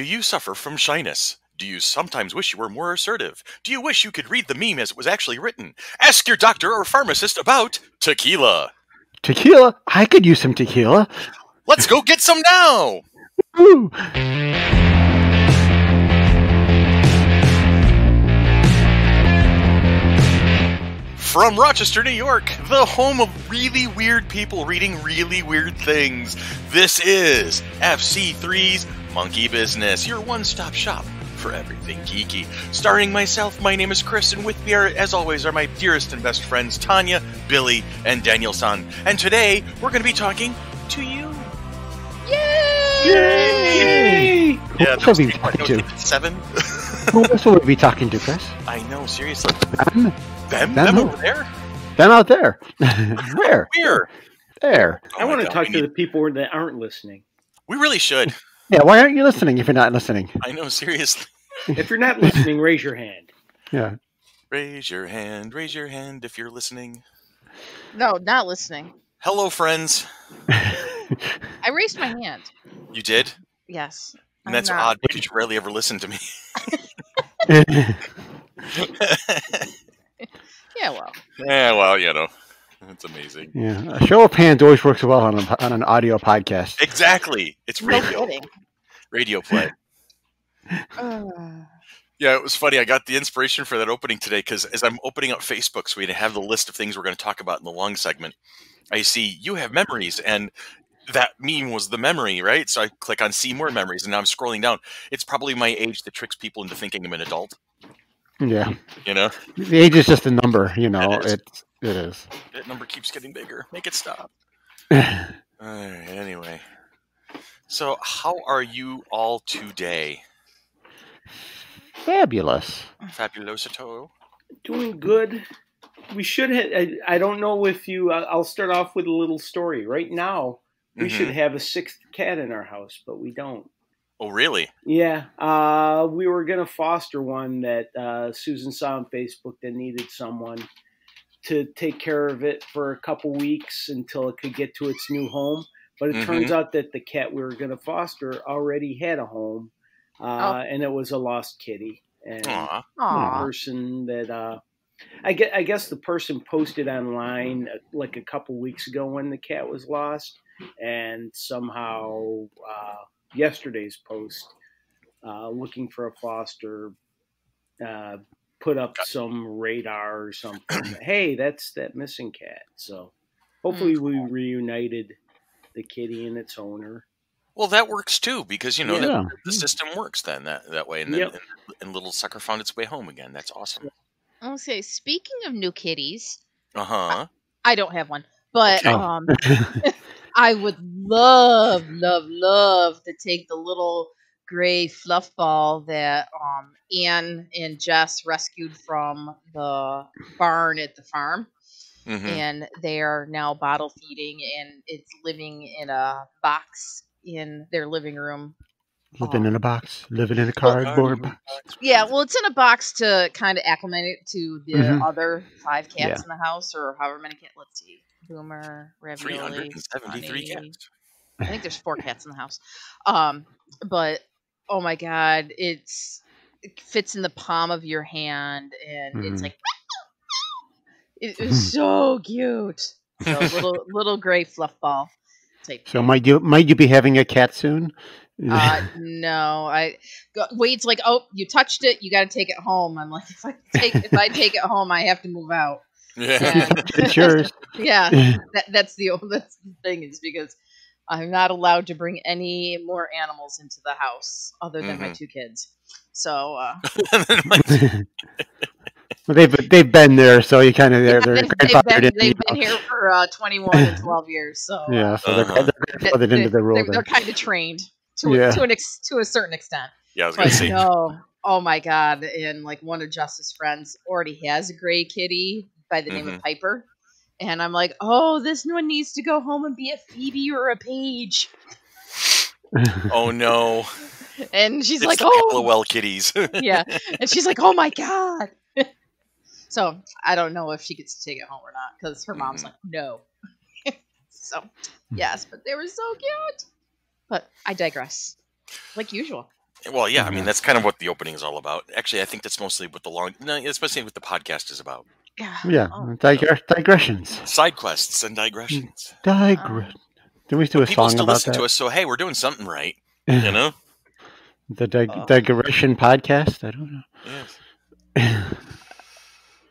Do you suffer from shyness? Do you sometimes wish you were more assertive? Do you wish you could read the meme as it was actually written? Ask your doctor or pharmacist about tequila. Tequila? I could use some tequila. Let's go get some now. Woo. From Rochester, New York, the home of really weird people reading really weird things, this is FC3's Monkey Business, your one stop shop for everything geeky. Starring myself, my name is Chris, and with me, are, as always, are my dearest and best friends, Tanya, Billy, and Daniel San. And today, we're going to be talking to you. Yay! Yeah, Who else those we be people I talking to? Seven? Who else will we be talking to, Chris? I know, seriously. Them? Them? Them Them over there? Them out there. Where? Where? There. Oh I my want to God, talk we to the people that aren't listening. We really should. Yeah, why aren't you listening if you're not listening? I know, seriously. If you're not listening, raise your hand. Yeah. Raise your hand, raise your hand if you're listening. No, not listening. Hello, friends. I raised my hand. You did? Yes. And I'm that's not. odd because you rarely ever listen to me. Yeah, well. yeah, well, you know, it's amazing. yeah. A show of hands always works well on, a, on an audio podcast. Exactly. It's No radio, kidding. Radio play. Uh, Yeah, it was funny. I got the inspiration for that opening today because as I'm opening up Facebook so we have the list of things we're going to talk about in the long segment, I see you have memories and that meme was the memory, right? So I click on see more memories and now I'm scrolling down. It's probably my age that tricks people into thinking I'm an adult, Yeah. you know? The age is just a number, you know. It is. It's it is. That number keeps getting bigger. Make it stop. All right, anyway. So, how are you all today? Fabulous. Fabulosito? Doing good. We should have. I, I don't know if you. I- I'll start off with a little story. Right now, we Mhm. should have a sixth cat in our house, but we don't. Oh, really? Yeah, uh, we were gonna foster one that uh, Susan saw on Facebook that needed someone to take care of it for a couple weeks until it could get to its new home. But it Mhm. turns out that the cat we were gonna foster already had a home, uh, and it was a lost kitty. And Aw. the person that uh, I guess, I guess the person posted online uh, like a couple weeks ago when the cat was lost, and somehow uh, yesterday's post uh, looking for a foster uh, put up some radar or something. hey, that's that missing cat. So hopefully we reunited the kitty and its owner. Well, that works too because you know Yeah. that- the system works then that that way, and then Yep. and, and little sucker found its way home again. That's awesome. I'll say, speaking of new kitties, Uh huh. I don't have one, but Okay. um, I would love, love, love to take the little gray fluff ball that um, Anne and Jess rescued from the barn at the farm. Hmm and they are now bottle feeding and it's living in a box in their living room living Aw. in a box, living in a cardboard box. yeah well it's in a box to kind of acclimate it to the Mhm. other five cats Yeah. in the house or however many cats let's see boomer Three ravioli hundred and seventy-three Honey. cats. i think there's four cats in the house um but oh my god it's it fits in the palm of your hand and it's Mhm. like it was so cute so little little gray fluff ball type So might you might you be having a cat soon? uh, no, I go, Wade's like, oh, you touched it, you got to take it home. I'm like, if I take if I take it home, I have to move out. Yeah. It's yours. yeah, that, that's the that's the thing is because I'm not allowed to bring any more animals into the house other than my Mhm. two kids. So uh, well, they've they've been there, so you kind of they're, yeah, they're they've, they've been, in. they've you been here for uh, 21 and 12 years. So uh, Yeah, so they're, Uh-huh. they're they- grandfathered into the rule. they're, they're kind of trained to Yeah. to an ex, to a certain extent. yeah, I was gonna But say. no, oh my god! And like one of Justice's friends already has a gray kitty by the name Mhm. of Piper, and I'm like, oh, this one needs to go home and be a Phoebe or a Paige. Oh no! And she's It's like, the oh, Halliwell kitties. yeah, and she's like, oh my god. So I don't know if she gets to take it home or not because her mom's Mhm. like, no. so hmm. yes, but they were so cute. But I digress, like usual. Well, yeah, I mean that's kind of what the opening is all about. Actually, I think that's mostly what the long, no, it's mostly what the podcast is about: Yeah. Yeah, Oh. digre- digressions. side quests and digressions. Mm, digre- uh-huh. Did we do a People song still about listen that? to us, so hey, we're doing something right. You know? the dig- Oh. digression podcast. I don't know. yes.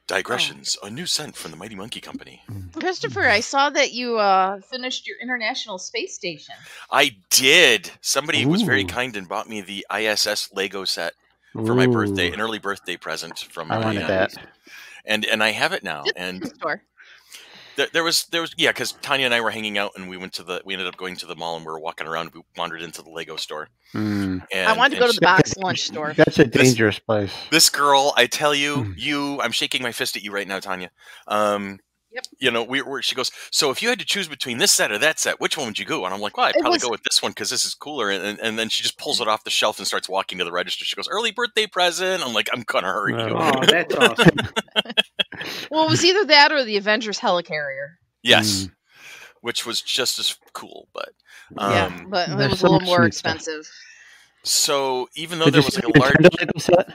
know. Digressions, a new scent from the Mighty Monkey Company. Christopher, I saw that you uh, finished your International Space Station. I did. Somebody was very kind and bought me the ISS Lego set for my birthday, an early birthday present from I my, wanted uh, that. and and I have it now. And Store. There, there was there was yeah, because Tanya and I were hanging out, and we went to the we ended up going to the mall, and we were walking around. We wandered into the Lego store. Mm. And, I wanted to go to the box lunch store. That's a This- dangerous place. This girl, I tell you, Mm. you, I'm shaking my fist at you right now, Tanya. Um, Yep. You know, we were. She goes. So if you had to choose between this set or that set, which one would you go? And I'm like, well, I'd It probably was- go with this one because this is cooler. And, and and then she just pulls it off the shelf and starts walking to the register. She goes, early birthday present. I'm like, I'm gonna hurt you. Oh. Oh, that's awesome. Well, it was either that or the Avengers helicarrier. yes, Mm. which was just as cool, but yeah, um, but it there's was a little more neat stuff. expensive. so even though Did there you was see like a large, Lego set?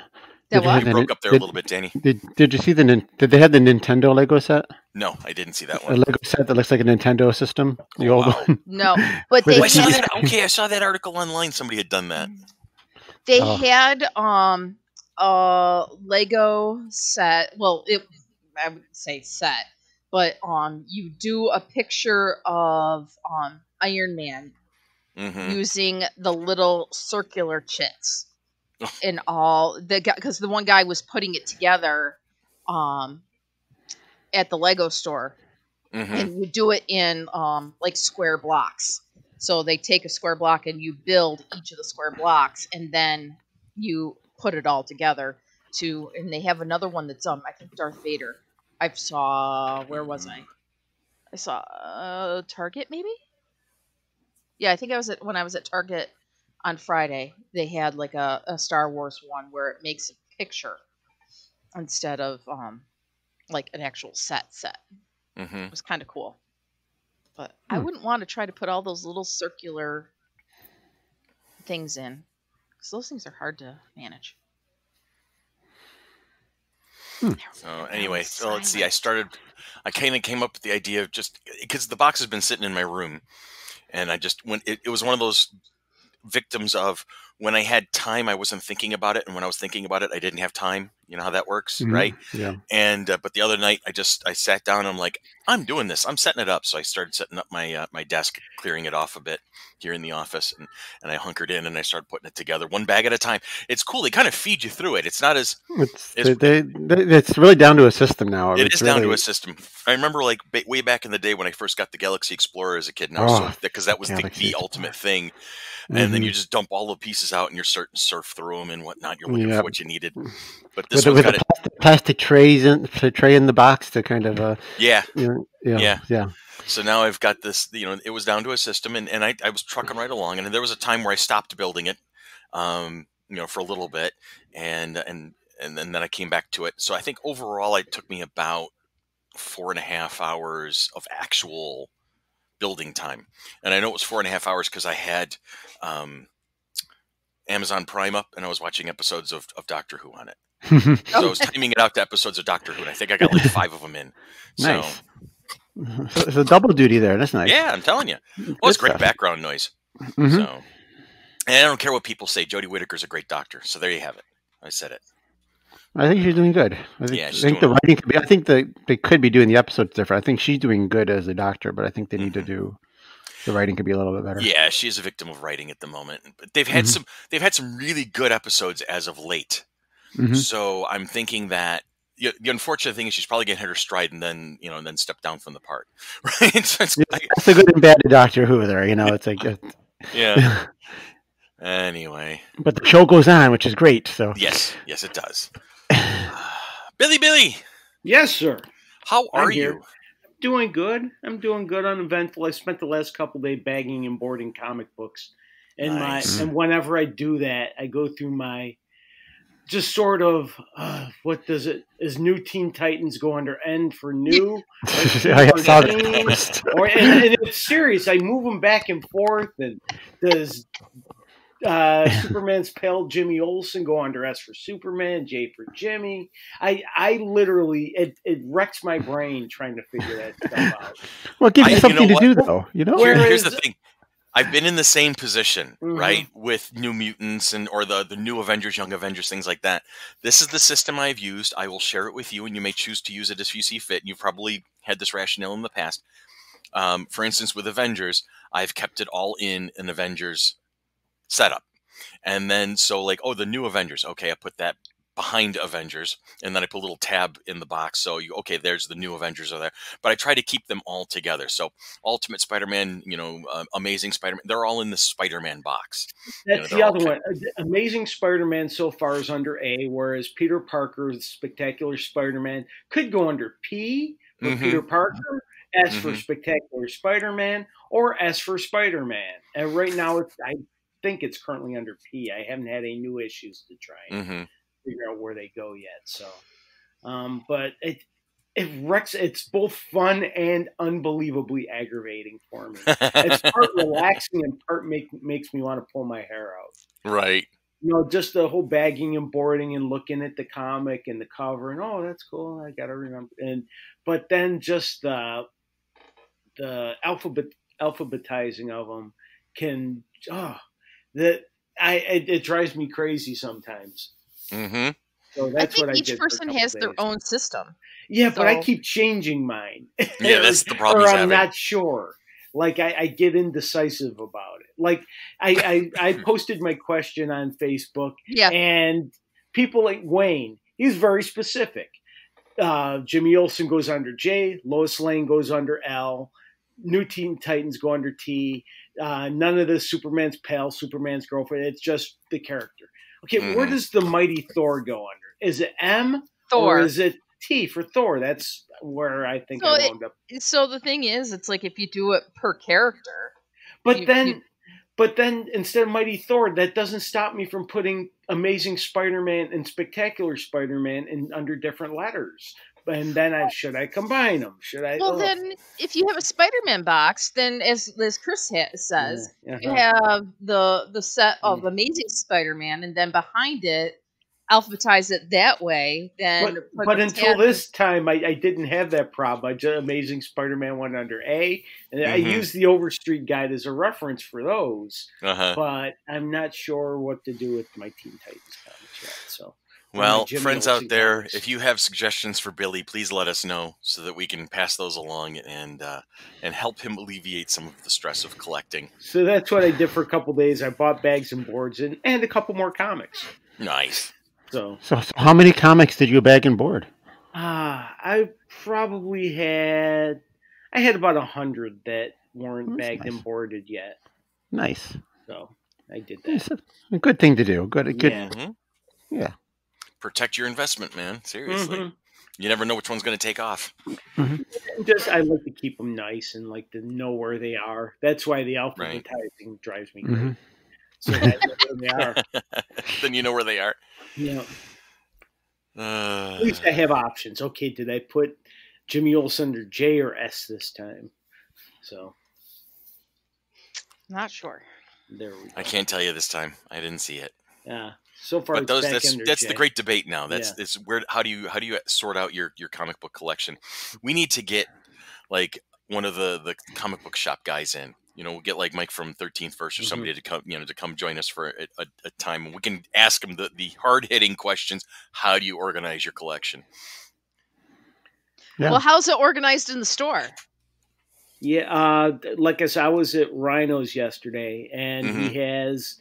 That Did you what? you broke up there a little bit, Danny. Did Did you see the Did they have the Nintendo Lego set? No, I didn't see that one. A. Lego set that looks like a Nintendo system. The Oh, old wow. one. No, but they Oh, I saw that. Okay, I saw that article online. Somebody had done that. they Oh. had um a Lego set. Well, it I would say set, but um you do a picture of um Iron Man hmm using the little circular chits. and all the because the one guy was putting it together um at the lego store. Hmm and you do it in um like square blocks. So they take a square block and you build each of the square blocks and then you put it all together to and they have another one that's um i think darth vader. I saw where was i? I saw uh target maybe? Yeah i think i was at when i was at target on friday they had like a, a star wars one where it makes a picture instead of um like an actual set set hmm it was kind of cool. But I Hmm. wouldn't want to try to put all those little circular things in because those things are hard to manage. Hmm. There we So anyway, so let's see. I started. I kind of came up with the idea of just because the box has been sitting in my room, and I just went. it, it was one of those victims of when I had time, I wasn't thinking about it, and when I was thinking about it, I didn't have time. You know how that works, Mhm. right? Yeah. And uh, but the other night, I just I sat down. I'm like, I'm doing this. I'm setting it up. So I started setting up my uh, my desk, clearing it off a bit here in the office, and and I hunkered in and I started putting it together one bag at a time. It's cool. They kind of feed you through it. It's not as It's, It's- they, they, it's really down to a system now. It It's is down to a system. I remember like ba- way back in the day when I first got the Galaxy Explorer as a kid, and I was Oh, so because that was the, the ultimate thing. And then Mhm. you just dump all the pieces out, and you're starting surf through them and whatnot. You're looking for what you needed. But with, this with got the plastic, plastic trays in the tray in the box to kind of uh Yeah. you know, yeah Yeah. yeah So now I've got this. You know, it was down to a system, and, and I, I was trucking right along. And there was a time where I stopped building it, um, you know, for a little bit, and and and then, then I came back to it. So I think overall, it took me about four and a half hours of actual building time. And I know it was four and a half hours because I had um, Amazon Prime up and I was watching episodes of, of Doctor Who on it. So I was timing it out to episodes of Doctor Who, and I think I got like five of them in. So, Nice. it's a double duty there. That's nice. yeah, I'm telling you. Well, it's great stuff. background noise. Mhm. So, and I don't care what people say. Jodie Whittaker's a great doctor. So there you have it. I said it. I think she's doing good. I think, Yeah, I think the writing could be. I think the they could be doing the episodes different. I think she's doing good as a doctor, but I think they need Mhm. to do the writing could be a little bit better. Yeah, she is a victim of writing at the moment. But they've had Mhm. some. They've had some really good episodes as of late. Mhm. So I'm thinking that the, the unfortunate thing is she's probably gonna hit her stride and then you know and then step down from the part, right? So it's Yeah, like- That's the good and bad of Doctor Who. There, you know, it's like, uh, yeah. Anyway, but the show goes on, which is great. So yes, yes, it does. Billy, Billy, Yes, sir. how are I'm are here. you? Doing good. I'm doing good, uneventful. I spent the last couple days bagging and boarding comic books, and Nice. my and whenever I do that, I go through my just sort of uh, what does it is new Teen Titans go under end for new I saw that or and, and it's serious. I move them back and forth, and does uh, Superman's pal Jimmy Olsen go under S for Superman, J for Jimmy. I I literally it, it wrecks my brain trying to figure that stuff out. Well, it gives I- you you something know to do, though. You know. Where- Here- here's the thing. I've been in the same position, Mhm. right, with New Mutants and or the the New Avengers, Young Avengers, things like that. This is the system I've used. I will share it with you, and you may choose to use it as you see fit. And You've probably had this rationale in the past. Um, for instance, with Avengers, I've kept it all in an Avengers setup, and then so like, oh, the New Avengers. Okay, I put that behind Avengers, and then I put a little tab in the box. So you okay? There's the New Avengers are there, but I try to keep them all together. So Ultimate Spider-Man, you know, uh, Amazing Spider-Man, they're all in the Spider-Man box. That's they're the other one. Uh, Amazing Spider-Man so far is under A, whereas Peter Parker's Spectacular Spider-Man could go under P for Mhm. Peter Parker, S for Mhm. Spectacular Spider-Man, or S for Spider-Man. And right now, it's I think it's currently under P. I haven't had any new issues to try and hmm figure out where they go yet. So, um, but it it wrecks. It's both fun and unbelievably aggravating for me. It's part relaxing and part make, makes me want to pull my hair out right. you know, just the whole bagging and boarding and looking at the comic and the cover and oh, that's cool. I gotta remember. And but then just the the alphabet alphabetizing of them can oh that I it, it drives me crazy sometimes. Hmm So I think what I each did person couple has their days. own system. Yeah, but I keep changing mine. Yeah, that's the problem or I'm having. not sure. Like I, I get indecisive about it. Like I, I, I posted my question on Facebook Yeah. and people like Wayne, he's very specific. Uh, Jimmy Olsen goes under J, Lois Lane goes under L, New Teen Titans go under T. Uh, none of the Superman's pal, Superman's girlfriend. It's just the character. Okay, where Mhm. does the Mighty Thor go under? Is it M Thor. or is it T for Thor? That's where I think So I it- wound up. so the thing is, it's like if you do it per character. But you- then, you- but then instead of Mighty Thor, that doesn't stop me from putting Amazing Spider-Man and Spectacular Spider-Man in under different letters. And then I should I combine them? Should I? Well, ugh. then if you have a Spider-Man box, then as as Chris ha- says, Yeah, you uh-huh. have the the set of Mm. Amazing Spider-Man, and then behind it, alphabetize it that way. Then, but, put but until tab- this time, I, I didn't have that problem. I just Amazing Spider-Man went under A, and I Mhm. used the Overstreet Guide as a reference for those. Uh-huh. But I'm not sure what to do with my Teen Titans comics yet. So Well, Jimmy friends out there, comics. if you have suggestions for Billy, please let us know so that we can pass those along and uh, and help him alleviate some of the stress of collecting. so that's what I did for a couple days. I bought bags and boards and, and a couple more comics. Nice. So So, so how many comics did you bag and board? ah, I probably had I had about a hundred that weren't That's bagged nice. and boarded yet. Nice. So I did that. It's a, a good thing to do. Good. Good. Yeah. hmm Yeah. Protect your investment, man. Seriously. Mhm. You never know which one's going to take off. Just I like to keep them nice and like to know where they are. That's why the alphabetizing drives me crazy. Mhm. So that I know where they are. then you know where they are. Yeah. Uh, At least I have options. Okay, did I put Jimmy Olsen under J or S this time? So Not sure. there we go. I can't tell you this time. I didn't see it. Yeah. So far, But those that's under that's J. the great debate now. That's Yeah. it's where how do you how do you sort out your your comic book collection? We need to get like one of the the comic book shop guys in. You know, we'll get like Mike from Thirteenth Verse or Mhm. somebody to come you know to come join us for a, a, a time, and we can ask them the the hard hitting questions. How do you organize your collection? Yeah. Well, how's it organized in the store? Yeah, uh, like I said, I was at Rhino's yesterday, and Mm-hmm. he has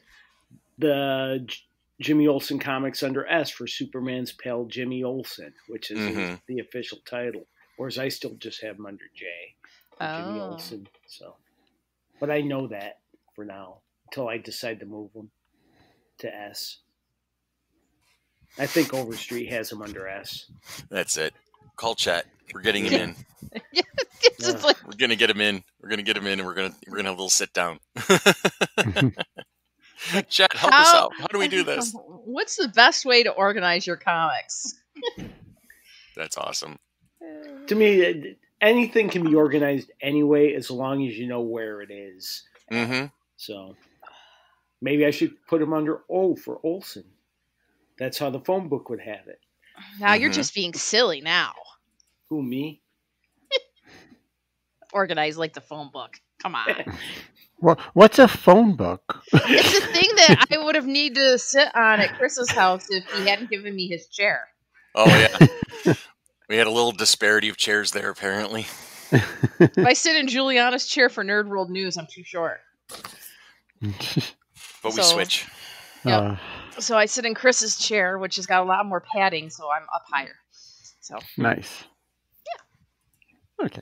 the J- Jimmy Olsen comics under S for Superman's pal Jimmy Olsen, which is his- Mhm. the official title. Whereas I still just have him under J, for Jimmy Oh. Olsen. So, but I know that for now until I decide to move him to S. I think Overstreet has him under S. That's it. Call chat. We're getting him in. it's Yeah. like We're gonna get him in. We're gonna get him in, and we're gonna we're gonna have a little sit down. chat, help us out. How do we do this? What's the best way to organize your comics? That's awesome. To me, anything can be organized anyway as long as you know where it is. Mm-hmm. So, Maybe I should put him under O for Olson. That's how the phone book would have it. Now you're Mhm. just being silly now. Who me? Organized like the phone book. Come on. What, what's a phone book? it's a thing that I would have needed to sit on at Chris's house if he hadn't given me his chair. Oh yeah. we had a little disparity of chairs there apparently. If I sit in Juliana's chair for Nerd World News, I'm too short. But we So- switch. Yep. Uh, So I sit in Chris's chair, which has got a lot more padding, so I'm up higher. So nice. Yeah. Okay.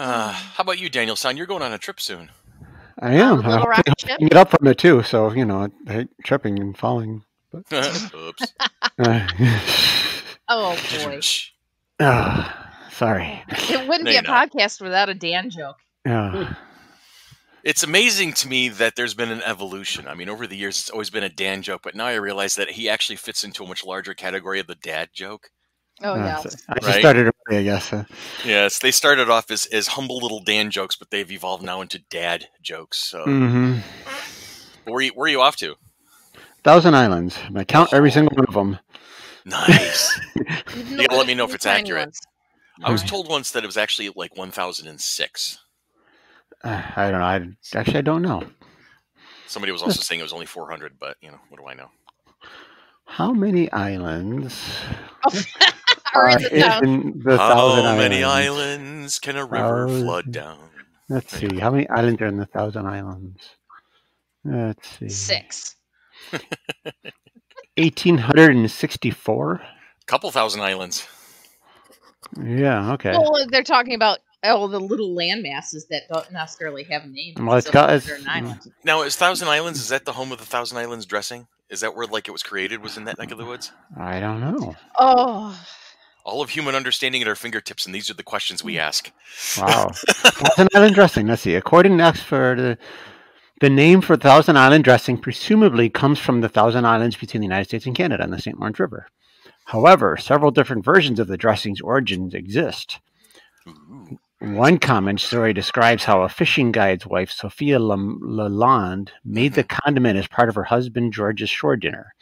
Uh, how about you, Daniel Son? You're going on a trip soon. I am. Little I hope rocket to ship? get up from it too. So you know, I hate tripping and falling. Oops. Uh, oh boy, sorry. it wouldn't No, be a you're podcast without a Dan joke. Yeah. It's amazing to me that there's been an evolution. I mean, over the years, it's always been a Dan joke, but now I realize that he actually fits into a much larger category of the dad joke. Oh Uh, yeah, so I just Right. started early, I guess. Uh, Yes, they started off as, as humble little Dan jokes, but they've evolved now into dad jokes. So, hmm where, are you, where are you off to? Thousand Islands. I count every single one of them. Nice. Even You gotta let me know if it's accurate. ones. I was told once that it was actually like 1006. Uh, I don't know. I actually I don't know. Somebody was also saying it was only 400, but you know, what do I know? How many islands Or are in the in the How many Islands? islands can a river flood down? Let's see. How many islands are in the Thousand Islands? Let's see. Six. 1864? Couple thousand islands. Yeah, okay. Well, they're talking about all the little land masses that don't necessarily have names. Well, it's so got- it's- Now, is Thousand Islands, is that the home of the Thousand Islands dressing? Is that where like it was created, was in that neck of the woods? I don't know. Oh, All of human understanding at our fingertips, and these are the questions we mm. ask. Wow. Thousand Island dressing. Let's see. According to Oxford, the, uh, the name for Thousand Island dressing presumably comes from the Thousand Islands between the United States and Canada and the St. Lawrence River. However, several different versions of the dressing's origins exist. Ooh. One common story describes how a fishing guide's wife, Sophia Lalonde, made the mm-hmm. condiment as part of her husband George's shore dinner.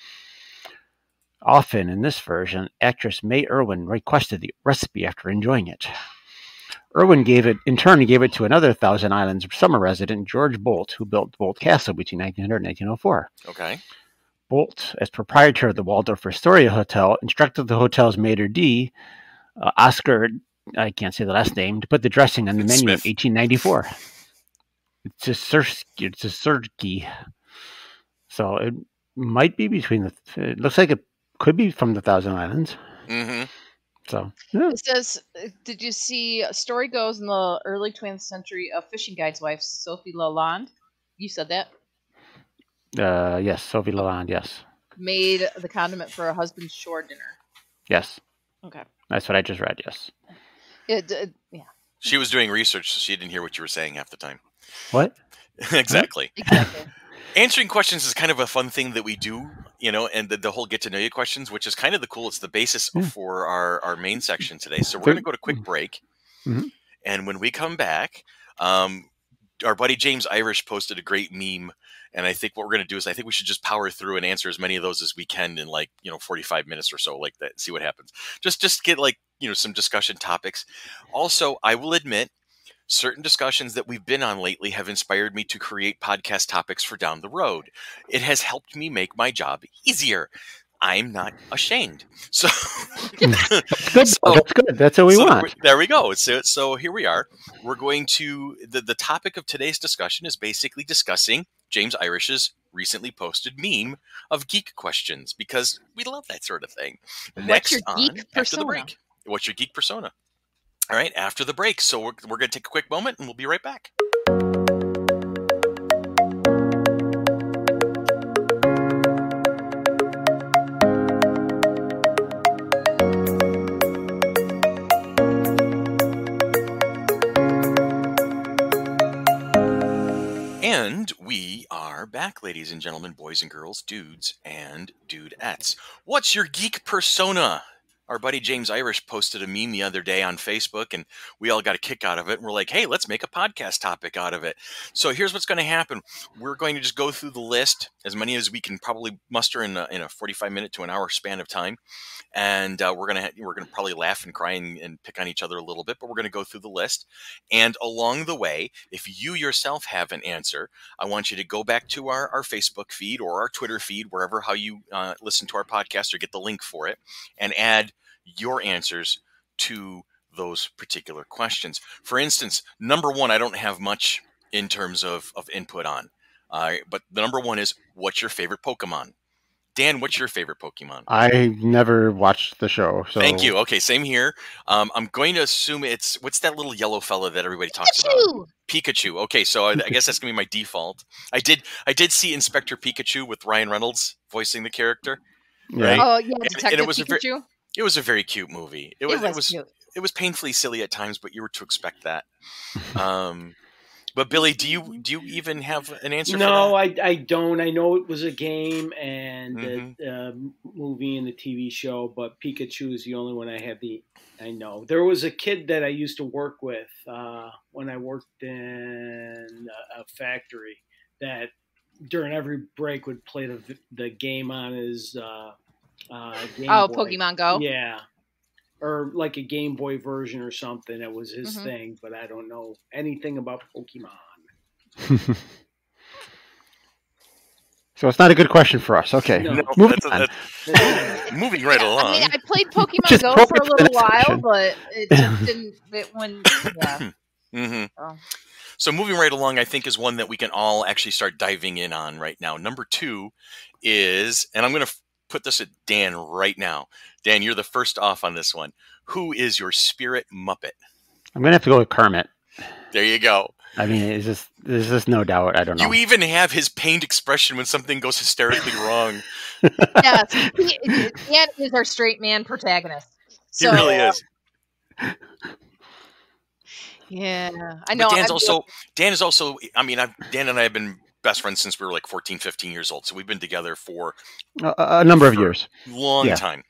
Often in this version, actress May Irwin requested the recipe after enjoying it. Irwin gave it, in turn, gave it to another Thousand Islands summer resident, George Boldt, who built Boldt Castle between 1900 and 1904. Okay. Boldt, as proprietor of the Waldorf Astoria Hotel, instructed the hotel's maitre d, uh, Oscar, I can't say the last name, to put the dressing on the menu Smith. in 1894. It's a Sirski, it's a Sirki. So it might be between the. It looks like it could be from the Thousand Islands. hmm So yeah. it says, uh, did you see? A story goes in the early 20th century, a fishing guide's wife, Sophie Lalonde, you said that, Uh, yes, Sophie Lalonde. Yes, made the condiment for her husband's shore dinner. yes, Okay. that's what I just read. Yes. It, it, yeah, She was doing research, so she didn't hear what you were saying half the time. What? exactly. exactly. Answering questions is kind of a fun thing that we do, you know, and the, the whole get to know you questions, which is kind of the cool. It's the basis Yeah. for our, our main section today. So we're going to go to quick break. Mhm. And when we come back, um, our buddy James Irish posted a great meme. And I think what we're going to do is I think we should just power through and answer as many of those as we can in like, you know, 45 minutes or so like that. See what happens. Just, just get like, you know, some discussion topics. Also, I will admit certain discussions that we've been on lately have inspired me to create podcast topics for down the road. It has helped me make my job easier. I'm not ashamed. So, That's hmm. good. So- that's good. That's what we so want. There we go. So, so here we are. We're going to the, the topic of today's discussion is basically discussing James Irish's recently posted meme of geek questions because we love that sort of thing. What's Next your on geek after the persona? break. What's your geek persona? All right, after the break. So we're, we're going to take a quick moment and we'll be right back. And we are back, ladies and gentlemen, boys and girls, dudes and dudettes. What's your geek persona? Our buddy James Irish posted a meme the other day on Facebook, and we all got a kick out of it. And we're like, hey, let's make a podcast topic out of it. So here's what's going to happen we're going to just go through the list, as many as we can probably muster in a, in a 45 minute to an hour span of time. And uh, we're gonna ha- we're gonna probably laugh and cry and, and pick on each other a little bit, but we're gonna go through the list. And along the way, if you yourself have an answer, I want you to go back to our, our Facebook feed or our Twitter feed, wherever how you uh, listen to our podcast or get the link for it, and add your answers to those particular questions. For instance, number one, I don't have much in terms of, of input on, uh, but the number one is what's your favorite Pokemon? Dan, what's your favorite Pokemon? I never watched the show, so Thank you. Okay, same here. Um, I'm going to assume it's what's that little yellow fella that everybody talks about? Pikachu! Pikachu. Okay, so I, I guess that's gonna be my default. I did I did see Inspector Pikachu with Ryan Reynolds voicing the character. Right. Oh yeah, and Detective it was a ver- Pikachu. It was a very cute movie. It It was was, it was cute. it was painfully silly at times, but you were to expect that. Um, but Billy, do you do you even have an answer? no, for I, I don't. I know it was a game and Mhm. the uh, movie and the TV show, but Pikachu is the only one I have the. I know there was a kid that I used to work with uh, when I worked in a, a factory that during every break would play the the game on his uh, uh, Game Oh, Boy. Pokemon Go. Yeah. Or like a Game Boy version or something. That was his Mhm. thing, but I don't know anything about Pokemon. so it's not a good question for us. Okay, No. No, moving that's, on. that's- moving right Yeah, along. I mean, I played Pokemon Just Go for a little while, question. but it just didn't. It when yeah. hmm Oh. So moving right along, I think is one that we can all actually start diving in on right now. Number two is, and I'm going to put this at Dan right now. Dan, you're the first off on this one. Who is your spirit Muppet? I'm gonna have to go with Kermit. There you go. I mean, is this there's just no doubt. I don't know. You even have his pained expression when something goes hysterically wrong. yes, he, Dan is our straight man protagonist. He really is. Yeah, I know. But Dan's I'm- also Dan is also. I mean, I've, Dan and I have been best friends since we were like 14, 15 years old. So we've been together for a, a number of years. long Yeah. time,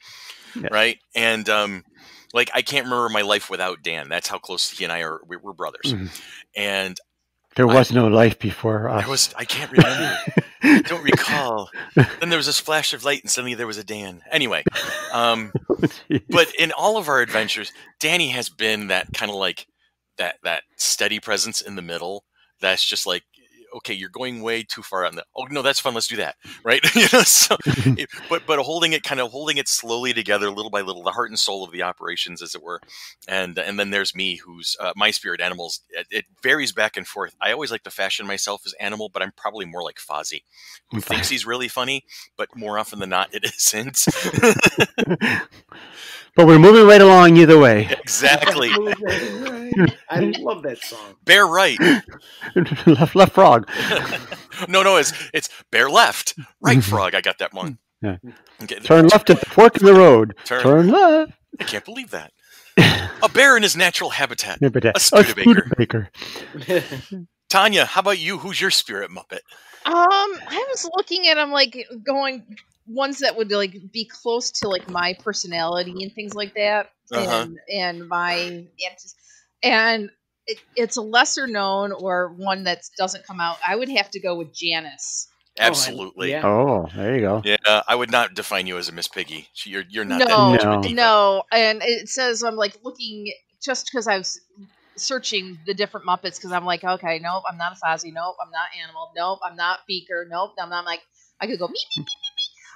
Yeah. right? And um, like I can't remember my life without Dan. That's how close he and I are. we- We're brothers, Mhm. and There I- was no life before us. I was I can't remember. I don't recall. Then there was this flash of light, and suddenly there was a Dan. Anyway, um, but in all of our adventures, Danny has been that kind of like that that steady presence in the middle. That's just like, okay, you're going way too far on that. oh no, that's fun. Let's do that, right? you know, so it- but but holding it kind of holding it slowly together, little by little, the heart and soul of the operations, as it were. And and then there's me, who's uh, my spirit animals. It, it varies back and forth. I always like to fashion myself as animal, but I'm probably more like Fozzie, who thinks he's really funny, but more often than not, it isn't. but we're moving right along either way. exactly. I love that song. Bear right. left, left frog. no, no, it's it's bear left, right frog. I got that one. Yeah. Okay, Turn left at the fork in the road. Turn- Turn left. I can't believe that. A bear in his natural habitat. Yeah, but, uh, A Studebaker. Studebaker. Tanya, how about you? Who's your spirit muppet? Um, I was looking at them like going ones that would like be close to like my personality and things like that, Uh-huh. and and my and, and it, it's a lesser known or one that doesn't come out. I would have to go with Janice. Absolutely. yeah. Oh, there you go. Yeah, I would not define you as a Miss Piggy. You're you're not No, that much of a No. No, and it says I'm like looking just because I was searching the different Muppets because I'm like, okay, nope, I'm not a Fozzie. Nope, I'm not Animal. Nope, I'm not Beaker. Nope, I'm not like I could go me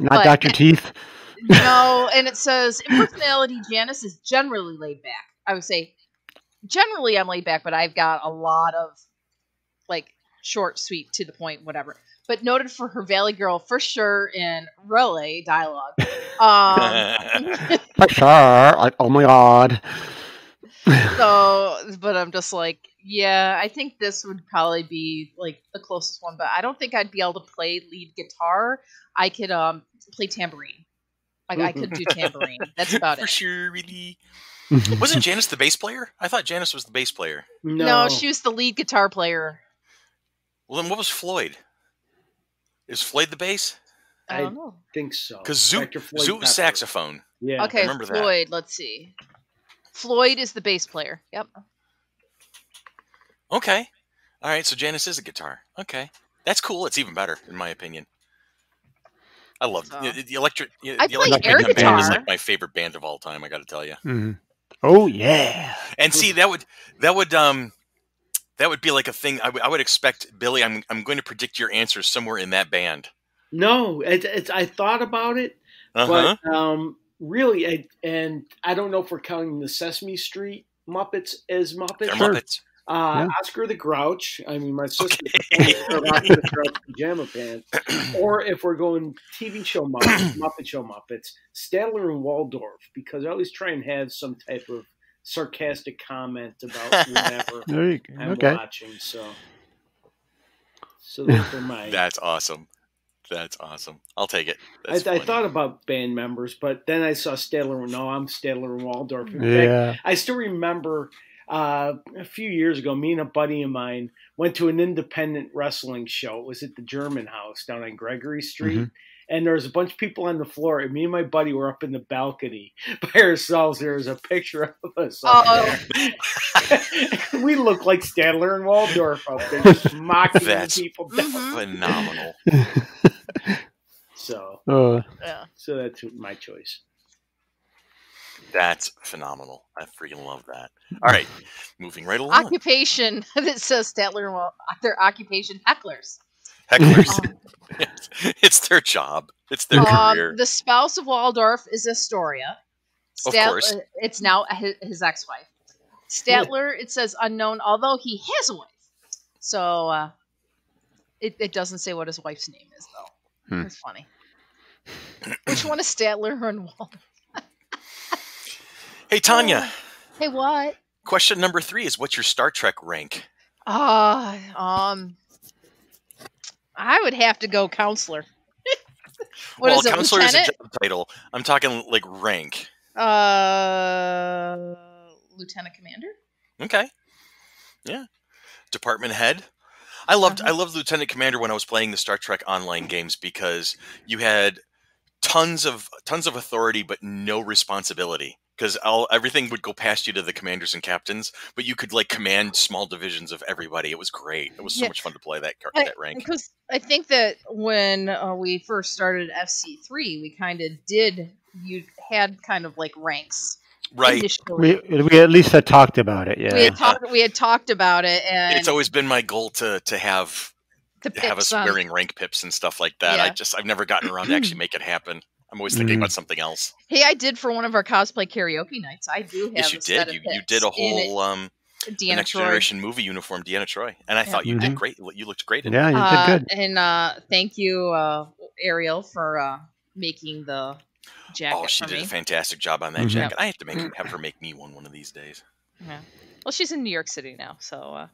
Not Dr. Teeth. no, and it says in personality, Janice is generally laid back. I would say generally I'm laid back, but I've got a lot of like short, sweet, to the point, whatever. But noted for her Valley Girl for sure in relay dialogue. Um, For sure. Like, oh my god. so, but I'm just like, yeah, I think this would probably be like the closest one, but I don't think I'd be able to play lead guitar. I could um play tambourine. Like I could do tambourine. That's about For it. sure, really. Wasn't Janice the bass player? I thought Janice was the bass player. No, No, she was the lead guitar player. Well, then what was Floyd? Is Floyd the bass? I I- don't know. think so. Because Zoot, Dr. Floyd Zoot Pepper. saxophone. Yeah. Okay, remember that. Floyd. Let's see. Floyd is the bass player. Yep. Okay. All right. So Janice is a guitar. Okay. That's cool. It's even better, in my opinion. I love So- the, the electric. The I play electric air band is like my favorite band of all time. I got to tell you. Mhm. Oh yeah. And see, that would that would um that would be like a thing. I would- expect Billy. I'm I'm going to predict your answer somewhere in that band. No, it, it's I thought about it, Uh huh. but um, really, I, and I don't know if we're counting the Sesame Street Muppets as Muppets. They're Sure. Muppets. Uh, Yeah. Oscar the Grouch. I mean, my sister Okay. or Oscar the Grouch pajama pants. Or if we're going TV show Muppets, Muppet Show Muppets, Statler and Waldorf, because I always try and have some type of sarcastic comment about whatever There you go. I'm Okay. watching. So, so those are my. That's awesome. That's awesome. I'll take it. I, I thought about band members, but then I saw Statler. No, I'm Statler and Waldorf. In fact, Yeah. I still remember uh, a few years ago, me and a buddy of mine went to an independent wrestling show. It was at the German House down on Gregory Street. Mhm. And there was a bunch of people on the floor, and me and my buddy were up in the balcony by ourselves. There was a picture of us. up Oh. there. we looked like Statler and Waldorf up there, just mocking That's- people down. Mhm. Phenomenal. So, Uh, Yeah. so that's my choice. That's phenomenal. I freaking love that. All right, moving right along. Occupation that says Statler. Well, their occupation hecklers. Hecklers. Um, it's their job. It's their Um, career. the spouse of Waldorf is Astoria. Of course. uh, It's now his, his ex-wife. Statler, it says unknown, although he has a wife. So uh, it, it doesn't say what his wife's name is, though. Hmm. It's funny. Which one is Statler and Waldorf? Hey Tanya, Hey, what? question number three is what's your Star Trek rank? Uh, um, I would have to go counselor. What well, is it, counselor is a job title. I'm talking like rank. Uh, lieutenant commander. Okay. Yeah. Department head. I loved Uh-huh. I loved Lieutenant Commander when I was playing the Star Trek online games because you had tons of tons of authority but no responsibility because all everything would go past you to the commanders and captains but you could like command small divisions of everybody it was great it was so Yeah. much fun to play that car- I- that rank Because I think that when uh, we first started FC three, we kind of did. You had kind of like ranks. right Initially. we we at least had talked about it. Yeah. We Yeah. had talked. We had talked about it, and it's always been my goal to to have the have us pips on- wearing rank pips and stuff like that i just i've never gotten around to actually make it happen i'm always thinking Mhm. about something else Hey, I did for one of our cosplay karaoke nights. I do have. yes you a set did of you, you did a in it. whole um the Deanna next Troi. generation movie uniform, Deanna Troi, and I Yeah. thought you did Mhm. great. You looked great in Yeah, you Uh, did good. And uh, thank you, uh, Ariel, for uh, making the it. jacket Oh, she for did me. a fantastic job on that Mhm. jacket. I have to make have her make me one one of these days. Yeah. Well, she's in New York City now, so uh,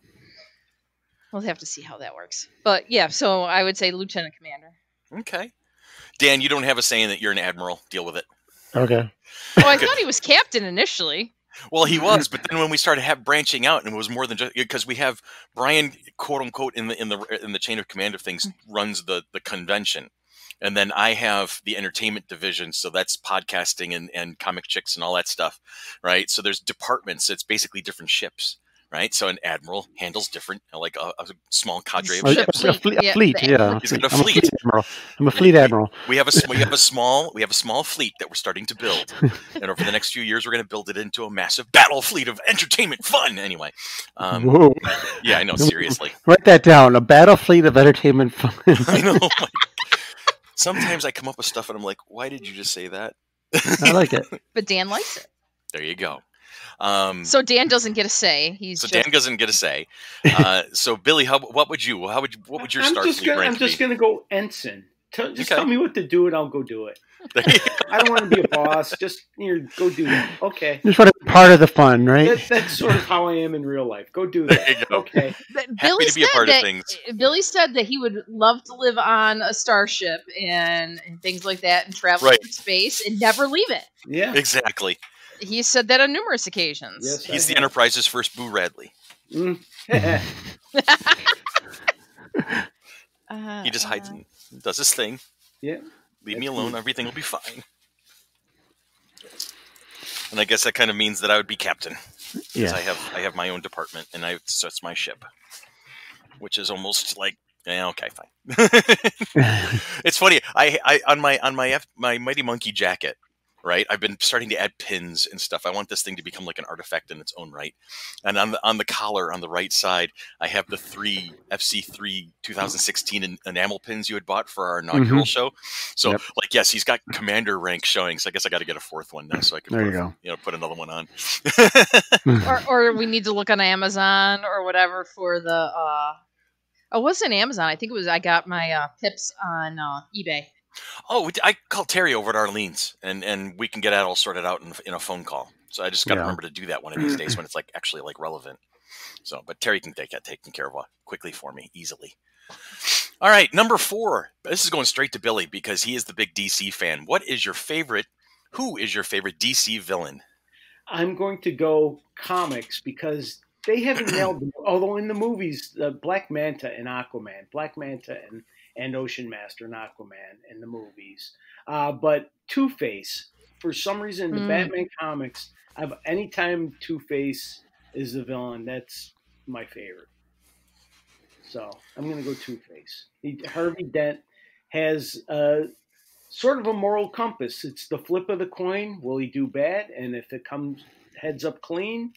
we'll have to see how that works. But yeah, so I would say Lieutenant Commander. Okay, Dan, you don't have a saying that you're an admiral. Deal with it. Okay. Oh, I thought he was captain initially. Well, he was, but then when we started have branching out, and it was more than just because we have Brian, quote unquote, in the in the in the chain of command of things, mm-hmm. runs the the convention, and then I have the entertainment division, so that's podcasting and and comic chicks and all that stuff, right? So there's departments. It's basically different ships, right? So an admiral handles different, like a, a small cadre of Oh, yeah, ships. a fleet, Yeah, a fleet, yeah. He's got a I'm fleet. admiral. I'm a fleet admiral. We have a s- we have a small we have a small fleet that we're starting to build, and over the next few years, we're going to build it into a massive battle fleet of entertainment fun. Anyway, um, Whoa. yeah, I know. Seriously, Write that down. A battle fleet of entertainment fun. I know. like, sometimes I come up with stuff, and I'm like, "Why did you just say that?" I like it. But Dan likes it. There you go. Um, So Dan doesn't get a say. He's so just Dan doesn't get a say. Uh, so Billy, how, what would you? How would you, what would your I'm start just gonna, rank I'm just gonna go ensign. Tell, just Okay. tell me what to do, and I'll go do it. I don't want to be a boss. Just here, go do it. Okay. Just want to be part of the fun, right? That, that's sort of how I am in real life. Go do There that. go. Okay. But Happy Billy to be a said part of that things. Billy said that he would love to live on a starship and, and things like that and travel Right. through space and never leave it. Yeah. Exactly. He said that on numerous occasions. Yes. He's I the have. Enterprise's first Boo Radley. Mm. Uh, He just hides uh, and does his thing. yeah. Leave me alone. cool. Everything will be fine. And I guess that kind of means that I would be captain because Yes. I have I have my own department and I so it's my ship, which is almost like yeah okay fine. it's funny. I, I on my on my F, my Mighty Monkey jacket, right? I've been starting to add pins and stuff. I want this thing to become like an artifact in its own right. And on the on the collar on the right side, I have the three FC3 2016 en- enamel pins you had bought for our inaugural show. So Yep. like yes, he's got commander rank showing. So I guess I got to get a fourth one now so I can There put, you go. you know put another one on. or, or we need to look on Amazon or whatever for the. uh Oh, it wasn't Amazon. I think it was. I got my uh, pips on uh, eBay. Oh, I d- I called Terry over at Arlene's, and and we can get that all sorted out in, in a phone call. So I just got to Yeah. remember to do that one of these days when it's like actually like relevant. So, but Terry can take that taken care of uh, quickly for me easily. All right, number four. This is going straight to Billy because he is the big DC fan. What is your favorite? Who is your favorite DC villain? I'm going to go comics because they haven't nailed them. Although in the movies, uh, Black Manta and Aquaman, Black Manta and, and Ocean Master and Aquaman in the movies. Uh, but Two Face, for some reason, the Mm. Batman comics, I've anytime Two Face is the villain, that's my favorite. So I'm going to go Two Face. Harvey Dent has uh, sort of a moral compass. It's the flip of the coin. Will he do bad? And if it comes heads up clean,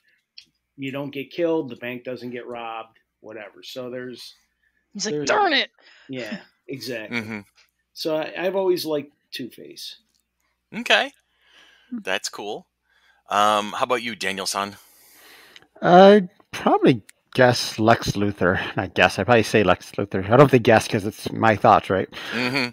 you don't get killed. The bank doesn't get robbed. Whatever. So there's He's like, There's- darn it. yeah, exactly. hmm So I, I've always liked Two Face. Okay, that's cool. Um, how about you, Daniel San? I'd probably guess Lex Luthor. I guess I probably say Lex Luthor. I don't think guess because it's my thoughts, right? hmm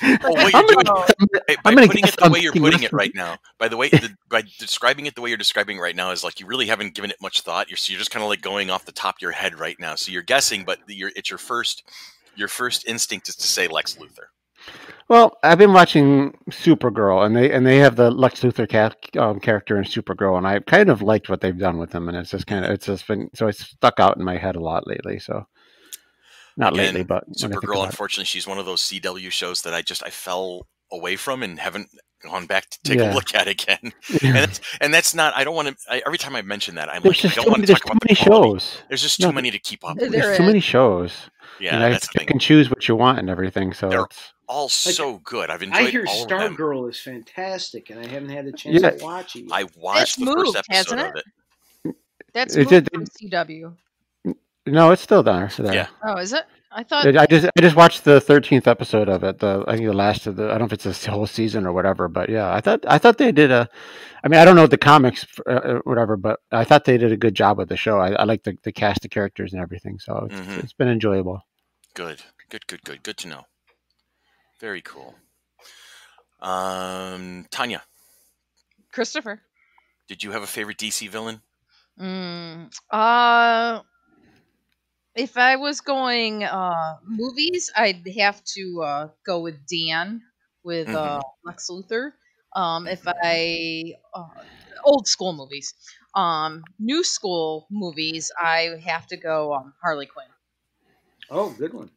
I'm Well, what you're doing, gonna- By, by I'm putting it the way you're putting it right now, by the way, the, by describing it the way you're describing it right now is like you really haven't given it much thought. You're so you're just kind of like going off the top of your head right now. So you're guessing, but you're, it's your first your first instinct is to say Lex Luthor. Well, I've been watching Supergirl, and they and they have the Lex Luthor ca- um, character in Supergirl, and I kind of liked what they've done with him, and it's just kind of it's just been so it's stuck out in my head a lot lately. So, not Again, lately, but when I think Supergirl, unfortunately, she's one of those CW shows that I just I fell away from and haven't gone back to take a look at again. And that's and that's not. I don't want to. Every time I mention that, I'm There's like, I don't want to there's talk too about the many shows. There's just No, too many to keep up. There with. There's too many shows. Yeah, and I that's the pick thing. and choose what you want and everything. So They're it's All so good. I've enjoyed. I hear all of them. Stargirl is fantastic, and I haven't had a chance Yeah. to watch it. Yet. I watched the moved, first episode hasn't of it. That's It moved did- from CW. no, it's still there. there. Yeah. Oh, is it? I thought. I just I just watched the thirteenth episode of it. The I think the last of the I don't know if it's the whole season or whatever, but yeah, I thought I thought they did a. I mean, I don't know the comics uh, uh, whatever, but I thought they did a good job with the show. I, I like the, the cast of characters and everything, so it's, Mhm. it's been enjoyable. Good, good, good, good, good to know. Very cool. Um, Tanya, Christopher. did you have a favorite DC villain? Mm, uh, if I was going uh movies, I'd have to uh go with Dan with uh Lex Luthor. Um, if I uh, old school movies, um, new school movies, I have to go um Harley Quinn. Oh, good one.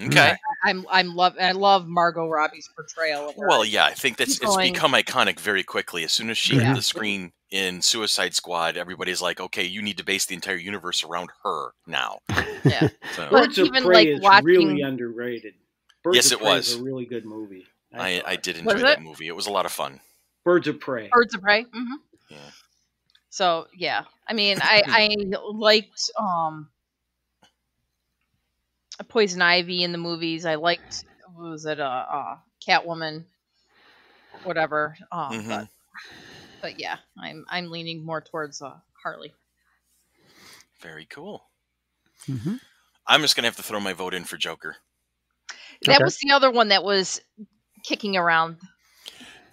Okay. I'm I'm love I love Margot Robbie's portrayal of her. Well, yeah, I think that's Keep it's going. become iconic very quickly. As soon as she Yeah. hit the screen in Suicide Squad, everybody's like, "Okay, you need to base the entire universe around her now." Yeah. So Birds of even, Prey like, is watching- really underrated. Birds Yes, of it Prey was. is a really good movie. I, I thought. did enjoy that it? movie. It was a lot of fun. Birds of Prey. Birds of Prey. hmm Yeah. So yeah, I mean, I I liked um Poison Ivy in the movies. I liked what was it uh, uh Catwoman, whatever. Um, Mhm. but but yeah, I'm I'm leaning more towards uh, Harley. Very cool. Mhm. I'm just gonna have to throw my vote in for Joker. That Okay. was the other one that was kicking around.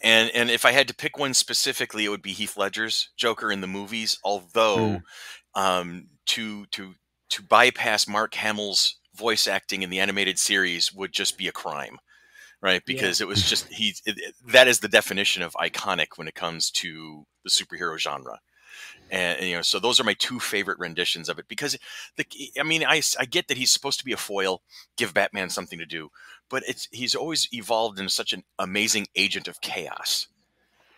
And and if I had to pick one specifically, it would be Heath Ledger's Joker in the movies. Although, um, to to to bypass Mark Hamill's voice acting in the animated series would just be a crime, right? Because it was just he. It, it- that is the definition of iconic when it comes to the superhero genre. and, and, you know so those are my two favorite renditions of it because the i mean I, I get that he's supposed to be a foil give batman something to do but it's he's always evolved into such an amazing agent of chaos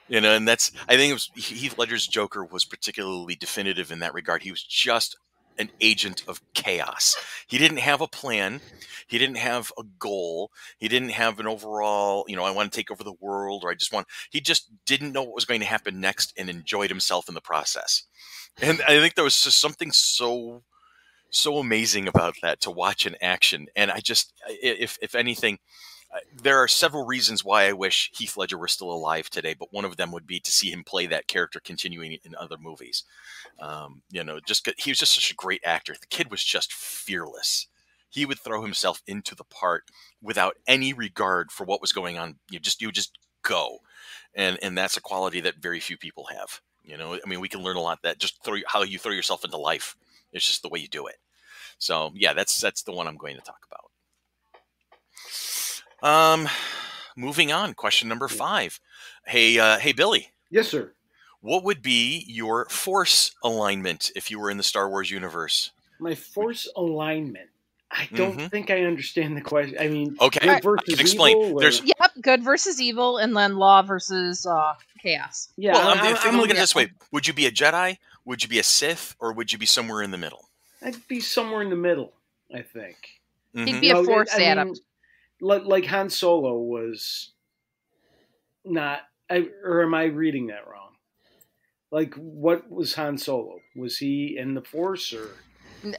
you know and that's i think it was heath ledger's joker was particularly definitive in that regard he was just an agent of chaos. He didn't have a plan. He didn't have a goal. He didn't have an overall, you know, I want to take over the world or I just want, he just didn't know what was going to happen next and enjoyed himself in the process. And I think there was just something so, so amazing about that to watch in action. And I just, if, if anything, there are several reasons why I wish Heath Ledger were still alive today, but one of them would be to see him play that character continuing in other movies. Um, you know, just he was just such a great actor. The kid was just fearless. He would throw himself into the part without any regard for what was going on. You just you just go, and and that's a quality that very few people have. You know, I mean, we can learn a lot that just throw how you throw yourself into life. It's just the way you do it. So yeah, that's that's the one I'm going to talk about. Um, moving on. Question number five. Hey, uh, hey, Billy. Yes, sir. What would be your force alignment if you were in the Star Wars universe? My force alignment. I don't mm-hmm. think I understand the question. I mean, okay, good versus I can explain. There's yep, good versus evil, and then law versus uh, chaos. Yeah, well, I'm, I'm, I'm, look at it this way: Would you be a Jedi? Would you be a Sith? Or would you be somewhere in the middle? I'd be somewhere in the middle. I think. Mm-hmm. He'd be a force I mean, like, like Han Solo was not, I, or am I reading that wrong? Like, what was Han Solo? Was he in the Force, or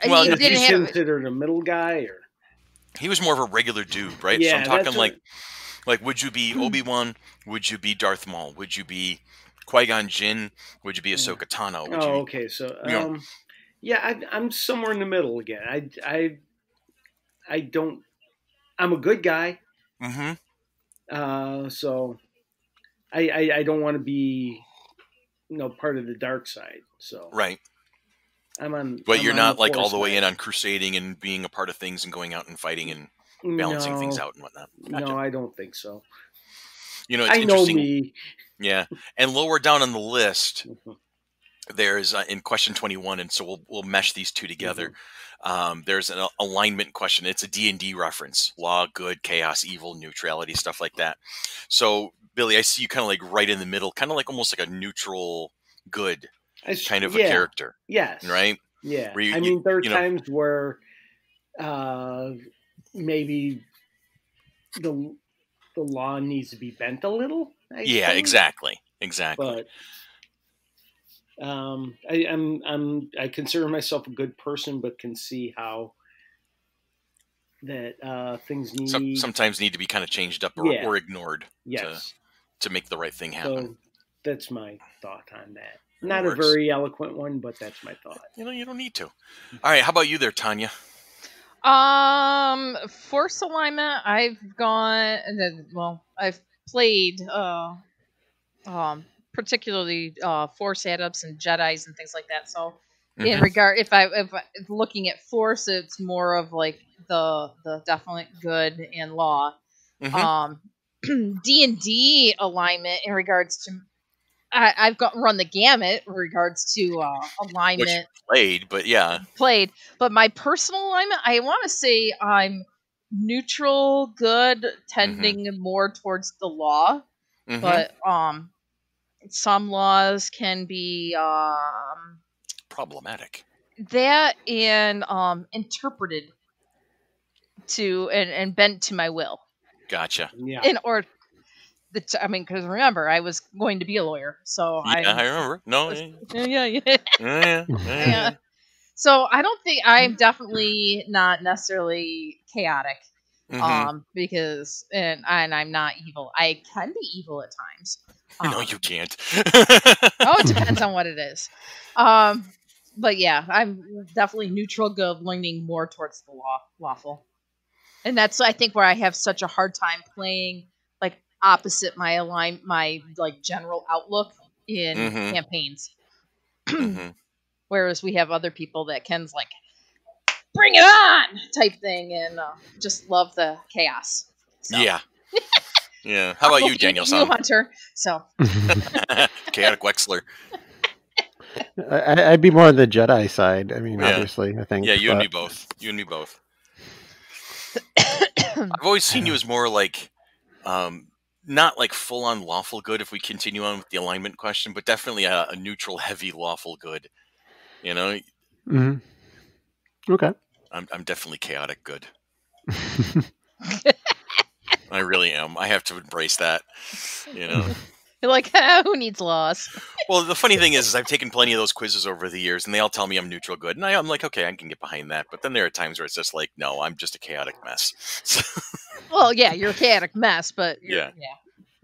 well, he didn't have, considered a middle guy, or he was more of a regular dude, right? Yeah, so I'm talking like, what... like, would you be hmm. Obi Wan? Would you be Darth Maul? Would you be Qui Gon Jinn? Would you be Ahsoka Tano? Would oh, be, okay. So, um, know, yeah, I, am somewhere in the middle again. I, I, I don't I'm a good guy. Mm-hmm. Uh, so I, I, I don't want to be you know part of the dark side. So right. I'm on. But I'm you're not like all the way in on crusading and being a part of things and going out and fighting and balancing no, things out and whatnot. Gotcha. No, I don't think so. You know, I know me. Yeah, and lower down on the list, mm-hmm. there's uh, in question 21, and so we'll we'll mesh these two together. Mm-hmm. Um, there's an alignment question. It's a D&D reference. Law, good, chaos, evil, neutrality, stuff like that. So, Billy, I see you kind of like right in the middle, kind of like almost like a neutral good kind of yeah. a character. Yes. Right? Yeah. You, I mean, there are times know, where uh, maybe the the law needs to be bent a little. I yeah, think. exactly. Exactly. But um, I, I'm I'm I consider myself a good person, but can see how that uh, things need Some, sometimes need to be kind of changed up or, yeah. or ignored yes. to, to make the right thing happen. So that's my thought on that. Not a very eloquent one, but that's my thought. You know, you don't need to. All right, how about you there, Tanya? Um, force alignment. I've gone. And then well, I've played. Uh, um, particularly uh, Force adepts and Jedi's and things like that. So mm-hmm. in regard, if I if, I, if looking at Force, it's more of like the the definite good and law. Mm-hmm. Um, D and D alignment in regards to. I, I've got run the gamut in regards to uh, alignment. Played, but yeah, played. But my personal alignment, I want to say I'm neutral, good, mm-hmm. tending mm-hmm. more towards the law. Mm-hmm. But um, some laws can be um, problematic. That and um, interpreted to and, and bent to my will. Gotcha. Yeah. In or the t- I mean, because remember, I was going to be a lawyer, so yeah, I, I remember. No, yeah, yeah, yeah. yeah, yeah. So I don't think I'm definitely not necessarily chaotic, mm-hmm. um, because and and I'm not evil. I can be evil at times, um, no, you can't. oh, it depends on what it is. Um, but yeah, I'm definitely neutral good, leaning more towards the law, lawful, and that's I think where I have such a hard time playing like opposite my align my like general outlook in mm-hmm. campaigns. mm-hmm. Whereas we have other people that Ken's like, bring it on type thing, and uh, just love the chaos. So. Yeah. Yeah. How about you, Daniel? You, Hunter. So. Chaotic Wexler. I, I'd be more on the Jedi side. I mean, Yeah. obviously, I think. Yeah, you and me both. You and me both. I've always seen you as more like, um, not like full on lawful good. If we continue on with the alignment question, but definitely a, a neutral, heavy lawful good. You know, Mm-hmm. Okay. I'm I'm definitely chaotic good. I really am. I have to embrace that. You know. You're like, who needs laws? Well, the funny thing is, is I've taken plenty of those quizzes over the years, and they all tell me I'm neutral good, and I, I'm like, okay, I can get behind that. But then there are times where it's just like, no, I'm just a chaotic mess. So, Well, yeah, you're a chaotic mess, but Yeah. yeah.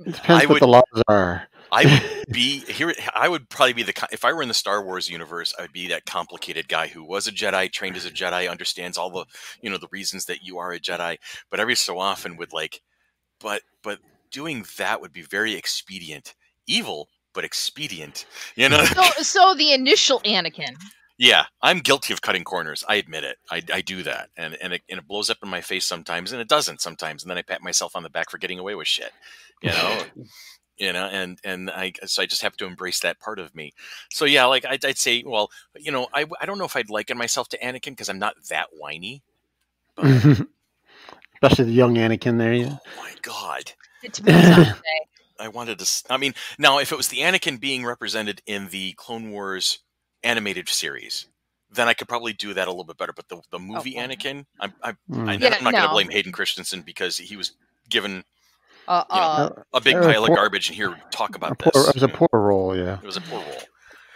It depends I what would- the laws are. I would be here. I would probably be the if I were in the Star Wars universe, I would be that complicated guy who was a Jedi, trained as a Jedi, understands all the you know the reasons that you are a Jedi, but every so often would like, but but doing that would be very expedient, evil but expedient. You know. So, so the initial Anakin. Yeah, I'm guilty of cutting corners. I admit it. I, I do that, and and it, and it blows up in my face sometimes, and it doesn't sometimes, and then I pat myself on the back for getting away with shit. You know, you know, and and I so I just have to embrace that part of me. So yeah, like I'd, I'd say, well, you know, I I don't know if I'd liken myself to Anakin because I'm not that whiny. But Especially the young Anakin there. Yeah. oh my god, It depends on the. I wanted to. i mean, now if it was the Anakin being represented in the Clone Wars animated series, then I could probably do that a little bit better. But the the movie well. Anakin, I'm I'm, Mm. I, I'm not going to no. blame Hayden Christensen because he was given Uh, You know, uh, a big Uh, pile of garbage, and here talk about poor, this. it was a poor role, yeah. It was a poor role.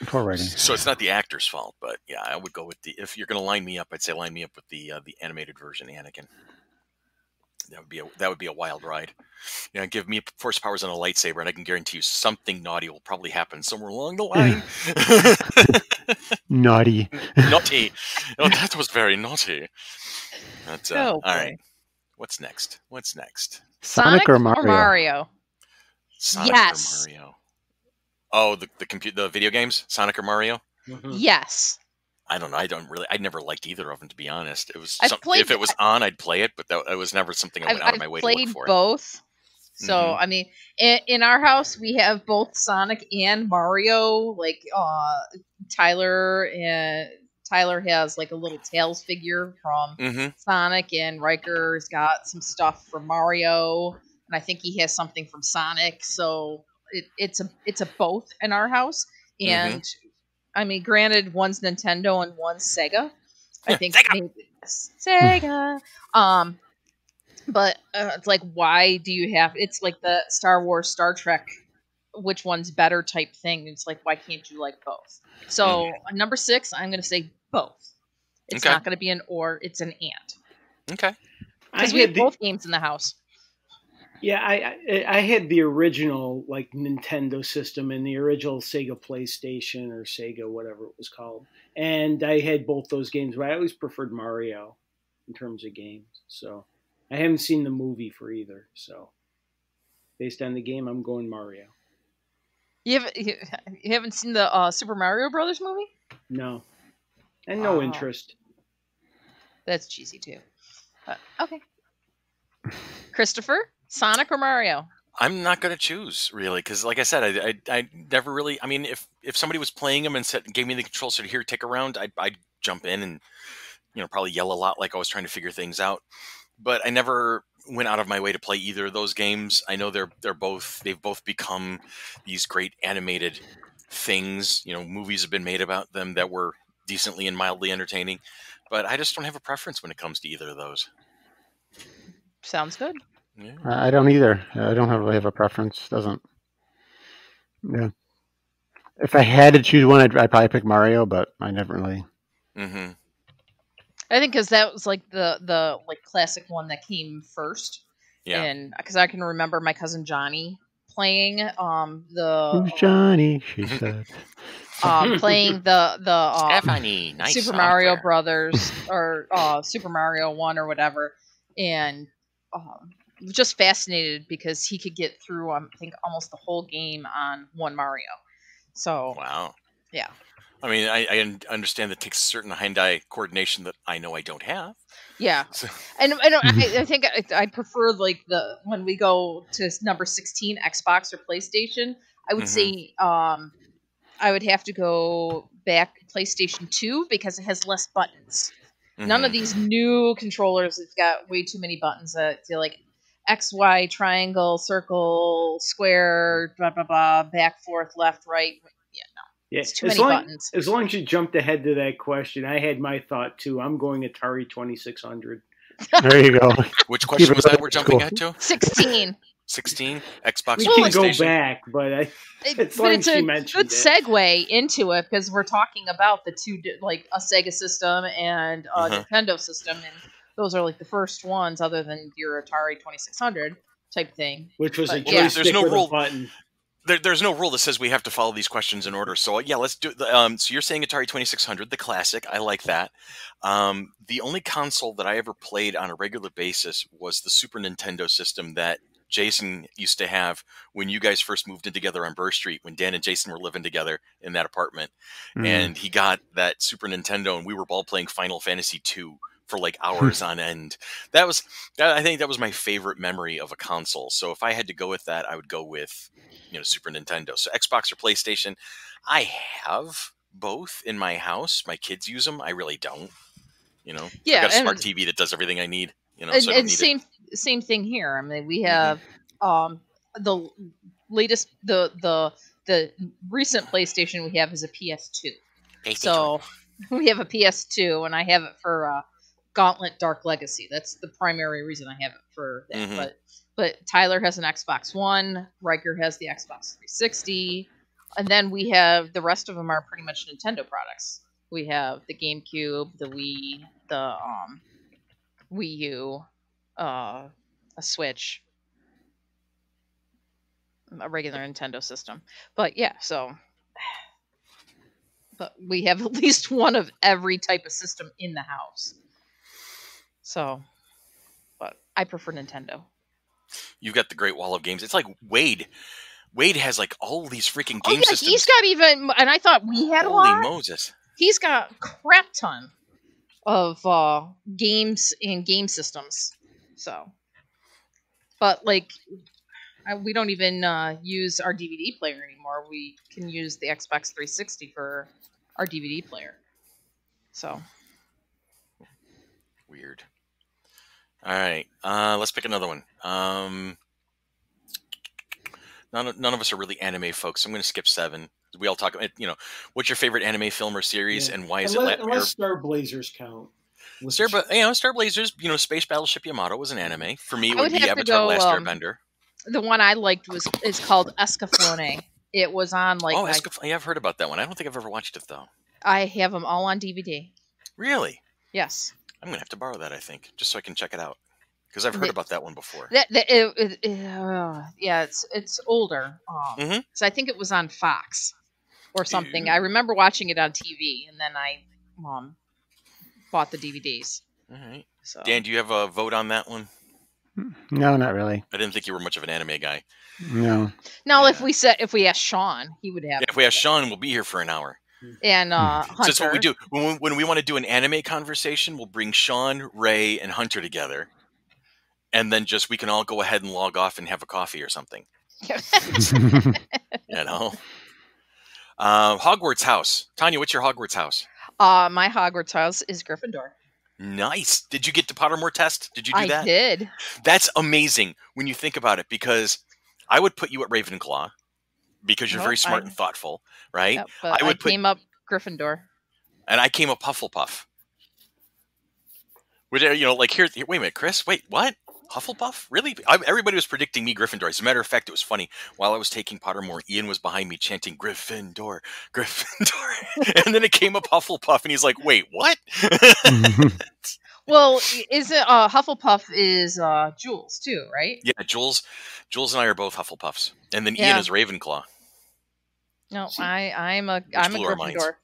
Poor writing. So it's not the actor's fault, but yeah, I would go with the. If you're going to line me up, I'd say line me up with the uh, the animated version, Anakin. That would be a that would be a wild ride. You know, give me force powers and a lightsaber, and I can guarantee you something naughty will probably happen somewhere along the line. Naughty. naughty. Oh, that was very naughty. But, uh, Oh, all boy. What's next? What's next? Sonic, or Mario? Mario? Sonic Yes. or Mario? Oh, the the compute the video games, Sonic or Mario. Mhm. Yes. I don't know. I don't really. I never liked either of them, to be honest. It was some, played- if it was on, I'd play it, but that it was never something I I've, went out of I've my way to played look for. both. So Mhm. I mean, in, in our house we have both Sonic and Mario. Like uh, Tyler and Tyler has like a little Tails figure from Mm-hmm. Sonic, and Riker's got some stuff from Mario, and I think he has something from Sonic. So it, it's a it's a both in our house. Mm-hmm. And I mean, granted, one's Nintendo and one's Sega. I think Sega! maybe- Sega. Um, but uh, it's like, why do you have? It's like the Star Wars, Star Trek. Which one's better type thing? It's like, why can't you like both? So uh, number six, I'm going to say both. It's Okay. not going to be an or, it's an and. Okay. Because we had have the- both games in the house. Yeah, I, I I had the original like Nintendo system and the original Sega PlayStation or Sega whatever it was called, and I had both those games. But I always preferred Mario in terms of games. So I haven't seen the movie for either. So based on the game, I'm going Mario. You haven't, you, you haven't seen the uh, Super Mario Brothers movie? No, and no Wow. interest. That's cheesy too. But, okay. Christopher, Sonic or Mario? I'm not going to choose really because, like I said, I, I I never really. I mean, if if somebody was playing them and said gave me the control, said here, take a round, I'd I'd jump in and you know probably yell a lot like I was trying to figure things out. But I never went out of my way to play either of those games. I know they're they're both they've both become these great animated things. You know, movies have been made about them that were decently and mildly entertaining. But I just don't have a preference when it comes to either of those. Sounds good. Yeah. I I don't either. I don't have really have a preference. Doesn't. Yeah. If I had to choose one, I'd, I'd probably pick Mario, but I never really. hmm I think because that was like the the like classic one that came first, Yeah. and because I can remember my cousin Johnny playing um the Who's Johnny? She said. um playing the the um, Stephanie, nice Super Mario software. Brothers or uh, Super Mario One or whatever, and um, was just fascinated because he could get through um, I think almost the whole game on one Mario. So Wow. Yeah. I mean, I, I understand that takes certain hand-eye coordination that I know I don't have. yeah, So, and I, I, I think I, I prefer like the when we go to number sixteen Xbox or PlayStation. I would Mhm. say um, I would have to go back PlayStation 2 because it has less buttons. None of Mhm. these new controllers have got way too many buttons. Uh, feel like X, Y, triangle, circle, square, blah blah blah, back, forth, left, right. Yeah, it's too as many long, buttons. As long as you jumped ahead to that question, I had my thought too. I'm going Atari 2600. There you go. Which question it was that we're jumping cool. at to? Sixteen. 16? Xbox We or can go back, but I, It- As but it's a you mentioned good it. segue into it because we're talking about the two, like a Sega system and a Uh-huh. Nintendo system, and those are like the first ones, other than your Atari Twenty Six Hundred type thing. which was a But, yeah. There's no with rule. a button. There, there's no rule that says we have to follow these questions in order. So yeah, let's do. The, um, so you're saying Atari 2600, the classic. I like that. Um, the only console that I ever played on a regular basis was the Super Nintendo system that Jason used to have when you guys first moved in together on Burr Street. When Dan and Jason were living together in that apartment, Mm. and he got that Super Nintendo, and we were all playing Final Fantasy two for like hours on end. That was, I think, that was my favorite memory of a console. So if I had to go with that, I would go with, you know, Super Nintendo. So Xbox or PlayStation, I have both in my house. My kids use them. I really don't. You know, Yeah, I've got a smart TV that does everything I need. You know, and, so and need it. same same thing here. I mean, we Mhm. have um the latest the the the recent PlayStation we have is a PS2. So we have a PS2, and I have it for uh, Gauntlet Dark Legacy. That's the primary reason I have it for that. Mhm. But but Tyler has an Xbox One. Riker has the Xbox 360, and then we have the rest of them are pretty much Nintendo products. We have the GameCube, the Wii, the um, Wii U, uh, a Switch, a regular Nintendo system. But yeah, so but we have at least one of every type of system in the house. So, but I prefer Nintendo. You've got the Great Wall of Games. It's like Wade. Wade has like all these freaking Oh yeah, systems. he's got even, and I thought we had a Holy lot. Moses! He's got a crap ton of uh, games and game systems. So, but like, I, we don't even uh, use our DVD player anymore. We can use the Xbox 360 for our DVD player. So, Weird. All right, uh, let's pick another one. Um, none of, none of us are really anime folks. So I'm going to skip seven. We all talk about, you know, what's your favorite anime film or series, Yeah. and why is unless, it? La- unless Star Blazers count. Which- Star, but you know, Star Blazers, you know, Space Battleship Yamato was an anime. For me, it would, would be have to Avatar: go, Last um, Airbender. the one I liked was is called Escaflowne. It was on like oh, my- Escaf- yeah, I've heard about that one. I don't think I've ever watched it though. I have them all on DVD. Really? Yes, I'm gonna have to borrow that. I think just so I can check it out because I've heard The- about that one before. that, that it, it- it- uh, yeah, it's it's older. Um, Mhm. so I think it was on Fox or something. Ew. I remember watching it on TV, and then I um bought the DVDs. All right, So Dan, do you have a vote on that one? No, not really. I didn't think you were much of an anime guy. No. now, if we said if we asked Sean, he would have. Yeah, if we ask Sean, we'll be here for an hour. And uh, So that's what we do when we, when we want to do an anime conversation. We'll bring Sean, Ray, and Hunter together, and then just we can all go ahead and log off and have a coffee or something. You know. Um, Hogwarts house, Tanya. What's your Hogwarts house? uh, my Hogwarts house is Gryffindor. Nice. Did you get the Pottermore test? Did you do I that? did. That's amazing when you think about it because I would put you at Ravenclaw because you're Nope, very smart I- and thoughtful, right? Yep, but I I, would put- came up Gryffindor. And I came up Hufflepuff. Which, uh, you know, like here, here- wait a minute, Chris, wait, what? Hufflepuff? Really? I, everybody was predicting me Gryffindor. As a matter of fact, it was funny. While I was taking Pottermore, Ian was behind me chanting Gryffindor, Gryffindor. and then it came up Hufflepuff, and he's like, wait, what? Well, is it uh, Hufflepuff is uh, Jules too, right? yeah, Jules, Jules and I are both Hufflepuffs. And then Ian is Ravenclaw. No, See- I I'm a am a blew our minds. Gryffindor.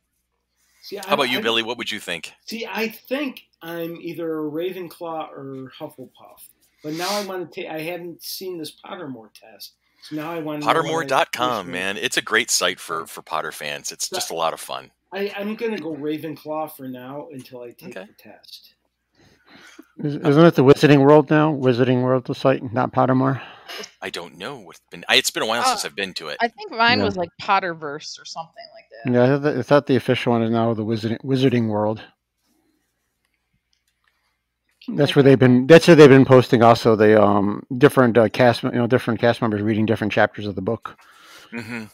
See, How about you, I- Billy? What would you think? See, I think I'm either a Ravenclaw or Hufflepuff. But now I want to take. I haven't seen this Pottermore test, so now I want to. Pottermore.com, man. It's a great site for, for Potter fans. It's just a lot of fun. I, I'm going to go Ravenclaw for now until I take Okay. the test. Is- Isn't it the Wizarding World now? Wizarding World, the site, not Pottermore. I don't know what's been. I, it's been a while Uh, since I've been to it. I think mine Yeah. was like Potterverse or something like that. Yeah, I thought- I thought the official one is now the Wizarding, Wizarding World. That's where they've been. That's where they've been posting also the um different uh, cast, you know, different cast members reading different chapters of the book. hmm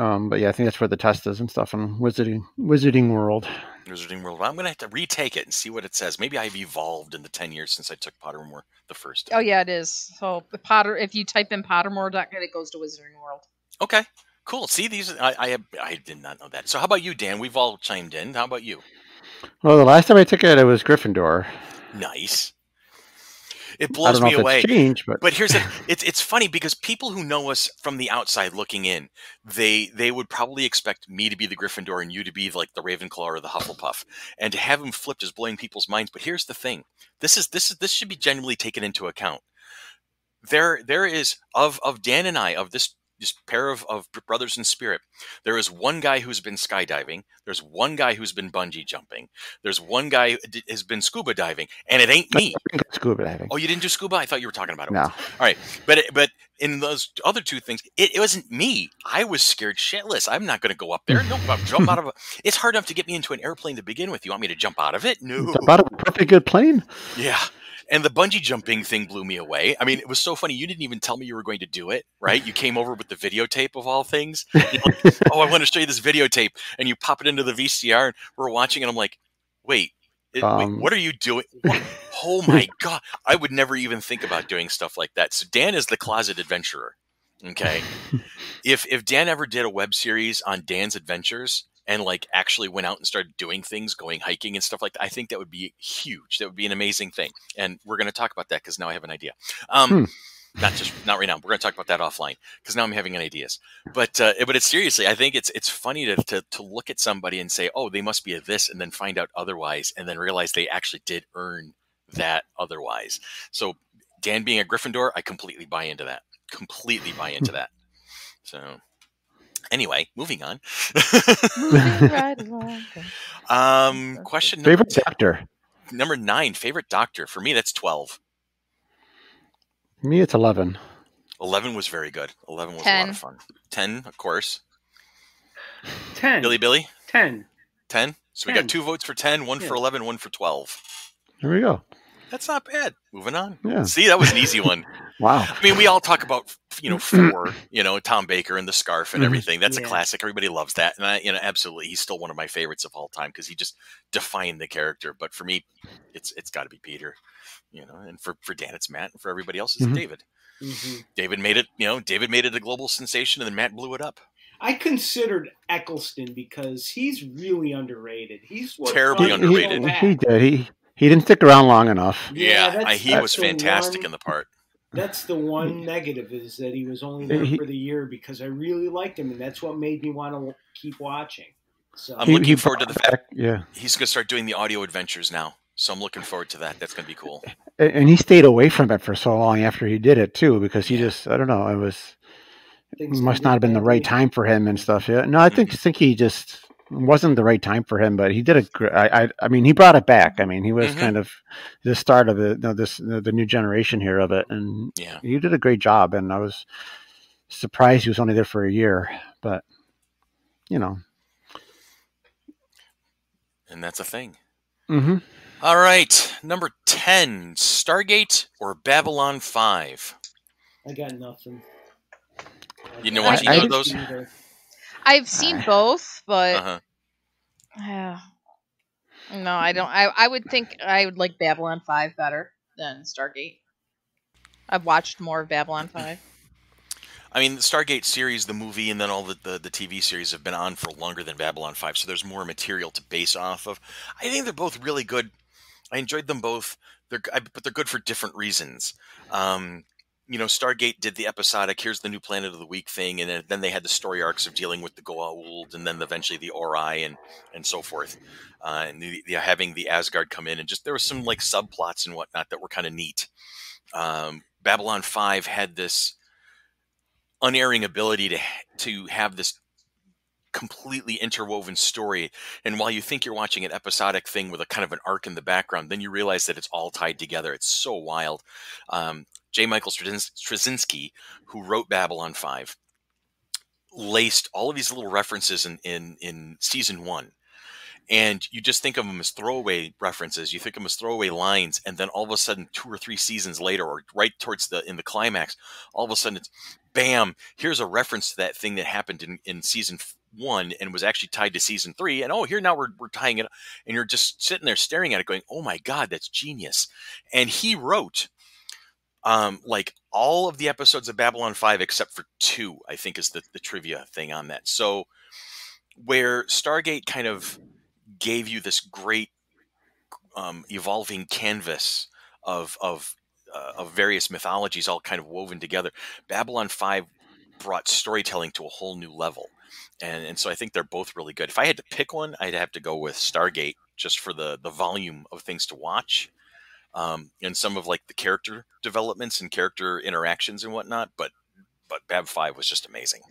Um, but yeah, I think that's where the test is and stuff on Wizarding Wizarding World. Wizarding World. Well, I'm gonna have to retake it and see what it says. Maybe I've evolved in the ten years since I took Pottermore the first time. Oh yeah, it is. So the Potter, if you type in Pottermore.com, it goes to Wizarding World. Okay. Cool. See these. I I, I did not know that. So how about you, Dan? We've all chimed in. How about you? Well, the last time I took it, it was Gryffindor. Nice. It blows me away. changed, but But here's the it's it's funny because people who know us from the outside looking in, they they would probably expect me to be the Gryffindor and you to be like the Ravenclaw or the Hufflepuff. And to have him flipped is blowing people's minds. But here's the thing. This is this is this should be genuinely taken into account. There there is of of Dan and I, of this this pair of, of brothers in spirit, there is one guy who's been skydiving. There's one guy who's been bungee jumping. There's one guy who d- has been scuba diving, and it ain't me. scuba diving. Oh, you didn't do scuba? I thought you were talking about it. no, All right, but it, but in those other two things, it, it wasn't me. I was scared shitless. I'm not going to go up there. No, I'll jump out of. A, it's hard enough to get me into an airplane to begin with. You want me to jump out of it? No. it's about a perfectly good plane. Yeah. And the bungee jumping thing blew me away. I mean, it was so funny. You didn't even tell me you were going to do it, right? You came over with the videotape of all things. Like, oh, I want to show you this videotape. And you pop it into the VCR and we're watching, and I'm like, wait, it, Um, wait what are you doing? What? Oh my God. I would never even think about doing stuff like that. So Dan is the closet adventurer. Okay. if if Dan ever did a web series on Dan's adventures and like actually went out and started doing things, going hiking and stuff like that, I think that would be huge. That would be an amazing thing. And we're going to talk about that because now I have an idea. Um, Hmm. Not just not right now. We're going to talk about that offline because now I'm having an ideas. But uh, but it's seriously, I think it's it's funny to, to to look at somebody and say, oh, they must be a this, and then find out otherwise, and then realize they actually did earn that otherwise. So Dan being a Gryffindor, I completely buy into that. Completely buy into that. So anyway, moving on. Moving right along. um, question number, Favorite doctor? number nine. Favorite doctor for me. That's twelve. Me, it's eleven. Eleven was very good. Eleven was a lot of fun. Ten, of course. Ten. Billy, Billy, Ten. ten. So we got two votes for ten, one for Yeah. eleven, one for twelve. There we go. That's not bad. Moving on. Yeah. See, that was an easy one. Wow. I mean, we all talk about you know four, you know Tom Baker and the scarf and Mhm. everything. That's a classic. Everybody loves that, and I, you know, absolutely, he's still one of my favorites of all time because he just defined the character. But for me, it's it's got to be Peter, you know, and for for Dan, it's Matt, and for everybody else, it's Mhm. David. Mhm. David made it, you know, David made it a global sensation, and then Matt blew it up. I considered Eccleston because he's really underrated. He's worth Terribly trying He, to he, underrated. he did. He he didn't stick around long enough. Yeah, that's- I, he that's was fantastic one- in the part. That's the one negative is that he was only there He- for the year because I really liked him, and that's what made me want to keep watching. So I'm looking forward to the fact Yeah, he's going to start doing the audio adventures now. So I'm looking forward to that. That's going to be cool. and and he stayed away from it for so long after he did it too, because he just I don't know. It was things must not have been the right time for him and stuff. Yeah. No, I mm-hmm. think think he just wasn't the right time for him, but he did a gr I, I I mean, he brought it back. I mean, he was Mhm. kind of the start of it, you know, this the, the new generation here of it, and Yeah. he did a great job. And I was surprised he was only there for a year, but you know. And that's a thing. hmm All right. Number 10 Stargate or Babylon 5? I got nothing. You didn't watch I- either of those? either. I've seen both, but Uh huh. Yeah. No, I don't. I, I would think I would like Babylon 5 better than Stargate. I've watched more of Babylon 5. I mean, the Stargate series, the movie, and then all the, the, the TV series have been on for longer than Babylon 5, so there's more material to base off of. I think they're both really good. I enjoyed them both, they're, I, but they're good for different reasons. Um, you know, Stargate did the episodic, here's the new planet of the week thing, and then- they had the story arcs of dealing with the Goa'uld, and then eventually the Ori, and, and so forth. Uh, and the, the, having the Asgard come in, and just there was some like subplots and whatnot that were kind of neat. Um, Babylon 5 had this unerring ability to to have this completely interwoven story and while you think you're watching an episodic thing with a kind of an arc in the background then you realize that it's all tied together it's so wild um, j. Michael straczynski who wrote babylon 5 laced all of these little references in in, in season one. And you just think of them as throwaway references. You think of them as throwaway lines and then all of a sudden two or three seasons later or right towards the in the climax all of a sudden it's bam here's a reference to that thing that happened in, in season one and was actually tied to season three and oh here now we're, we're tying it and you're just sitting there staring at it going oh my god that's genius. And he wrote um, like all of the episodes of babylon 5 except for two i think is the, the trivia thing on that so where stargate kind of gave you this great um, evolving canvas of of uh, of various mythologies all kind of woven together. Babylon Five brought storytelling to a whole new level, and and so I think they're both really good. If I had to pick one, I'd have to go with Stargate just for the the volume of things to watch. Um, and some of like the character developments and character interactions and whatnot, but but Bab Five was just amazing.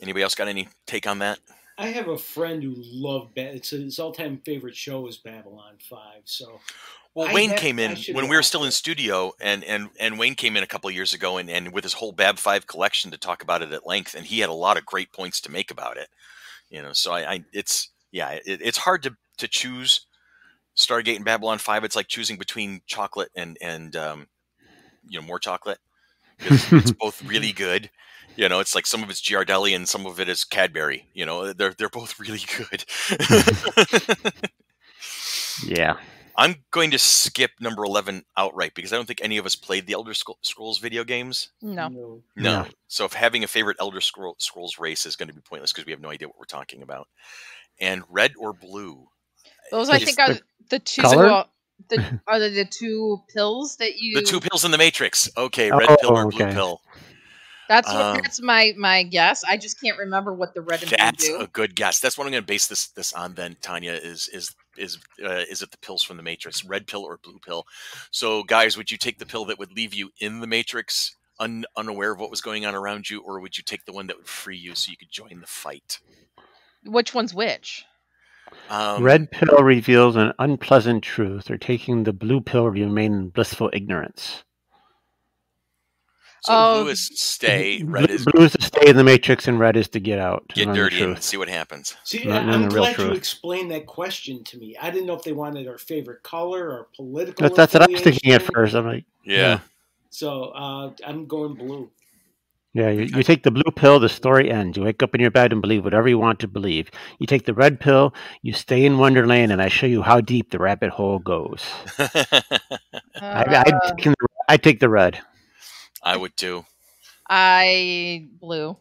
Anybody else got any take on that? I have a friend who loved ba- it's his all-time favorite show is Babylon Five. So, well, I Wayne have- came in when we were still in studio, and and and Wayne came in a couple of years ago, and and with his whole Bab Five collection to talk about it at length, and he had a lot of great points to make about it. You know, so I, I it's yeah, it, it's hard to to choose Stargate and Babylon Five. It's like choosing between chocolate and and um, you know more chocolate. 'Cause it's both really good. You know, it's like some of it's Ghirardelli and some of it is Cadbury. You know, they're they're both really good. Yeah. I'm going to skip number 11 outright because I don't think any of us played the Elder Scrolls video games. No. No. No. No. So if having a favorite Elder Scrolls race is going to be pointless because we have no idea what we're talking about. And red or blue? Those I think are the the two color? the are the, the two pills that you The two pills in the Matrix. Okay, red pill or Oh, blue pill. That's what, Um, that's my my guess. I just can't remember what the red and blue That's do. a good guess. That's what I'm going to base this this on. Then Tanya is is is uh, is it the pills from the Matrix, red pill or blue pill? So guys, would you take the pill that would leave you in the Matrix, un, unaware of what was going on around you, or would you take the one that would free you so you could join the fight? Which one's which? Um, Red pill reveals an unpleasant truth, or taking the blue pill remain in blissful ignorance. So Oh, blue is stay, red blue, is blue is to stay in the matrix, and red is to get out. get dirty and see what happens. See, Not I- knowing I'm the real glad you explained that question to me. I didn't know if they wanted our favorite color or political. But that's what I was thinking at first. I'm like, Yeah. So uh, I'm going blue. Yeah, you, you take the blue pill, the story ends. You wake up in your bed and believe whatever you want to believe. You take the red pill, you stay in Wonderland, and I show you how deep the rabbit hole goes. I, Uh, I'd, take the, I'd take the red. I would too. I blue.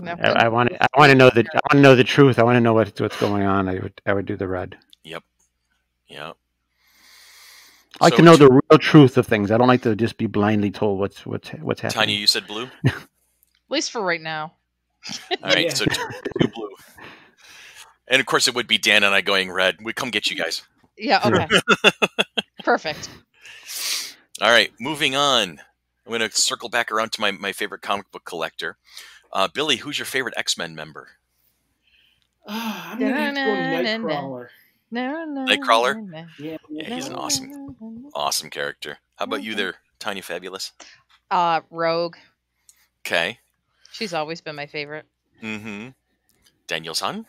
Nothing. I, I want I want to know the I want to know the truth. I want to know what's what's going on. I would I would do the red. Yeah. I like So to know would the real truth of things. I don't like to just be blindly told what's what's what's happening. Tanya, you said blue. At least for right now. All right, Yeah. so two, two blue. And of course, it would be Dan and I going red. We come get you guys. Yeah. Okay. Perfect. All right, moving on. I'm going to circle back around to my, my favorite comic book collector. Uh, Billy, who's your favorite X Men member? Ah, I'm gonna have to go. Nightcrawler. No, no. Nightcrawler? no, no. Yeah, Yeah, he's an awesome, awesome character. How about you Mhm. there, Tanya Fabulous? Uh, Rogue. Okay. She's always been my favorite. Mm-hmm. Daniel San?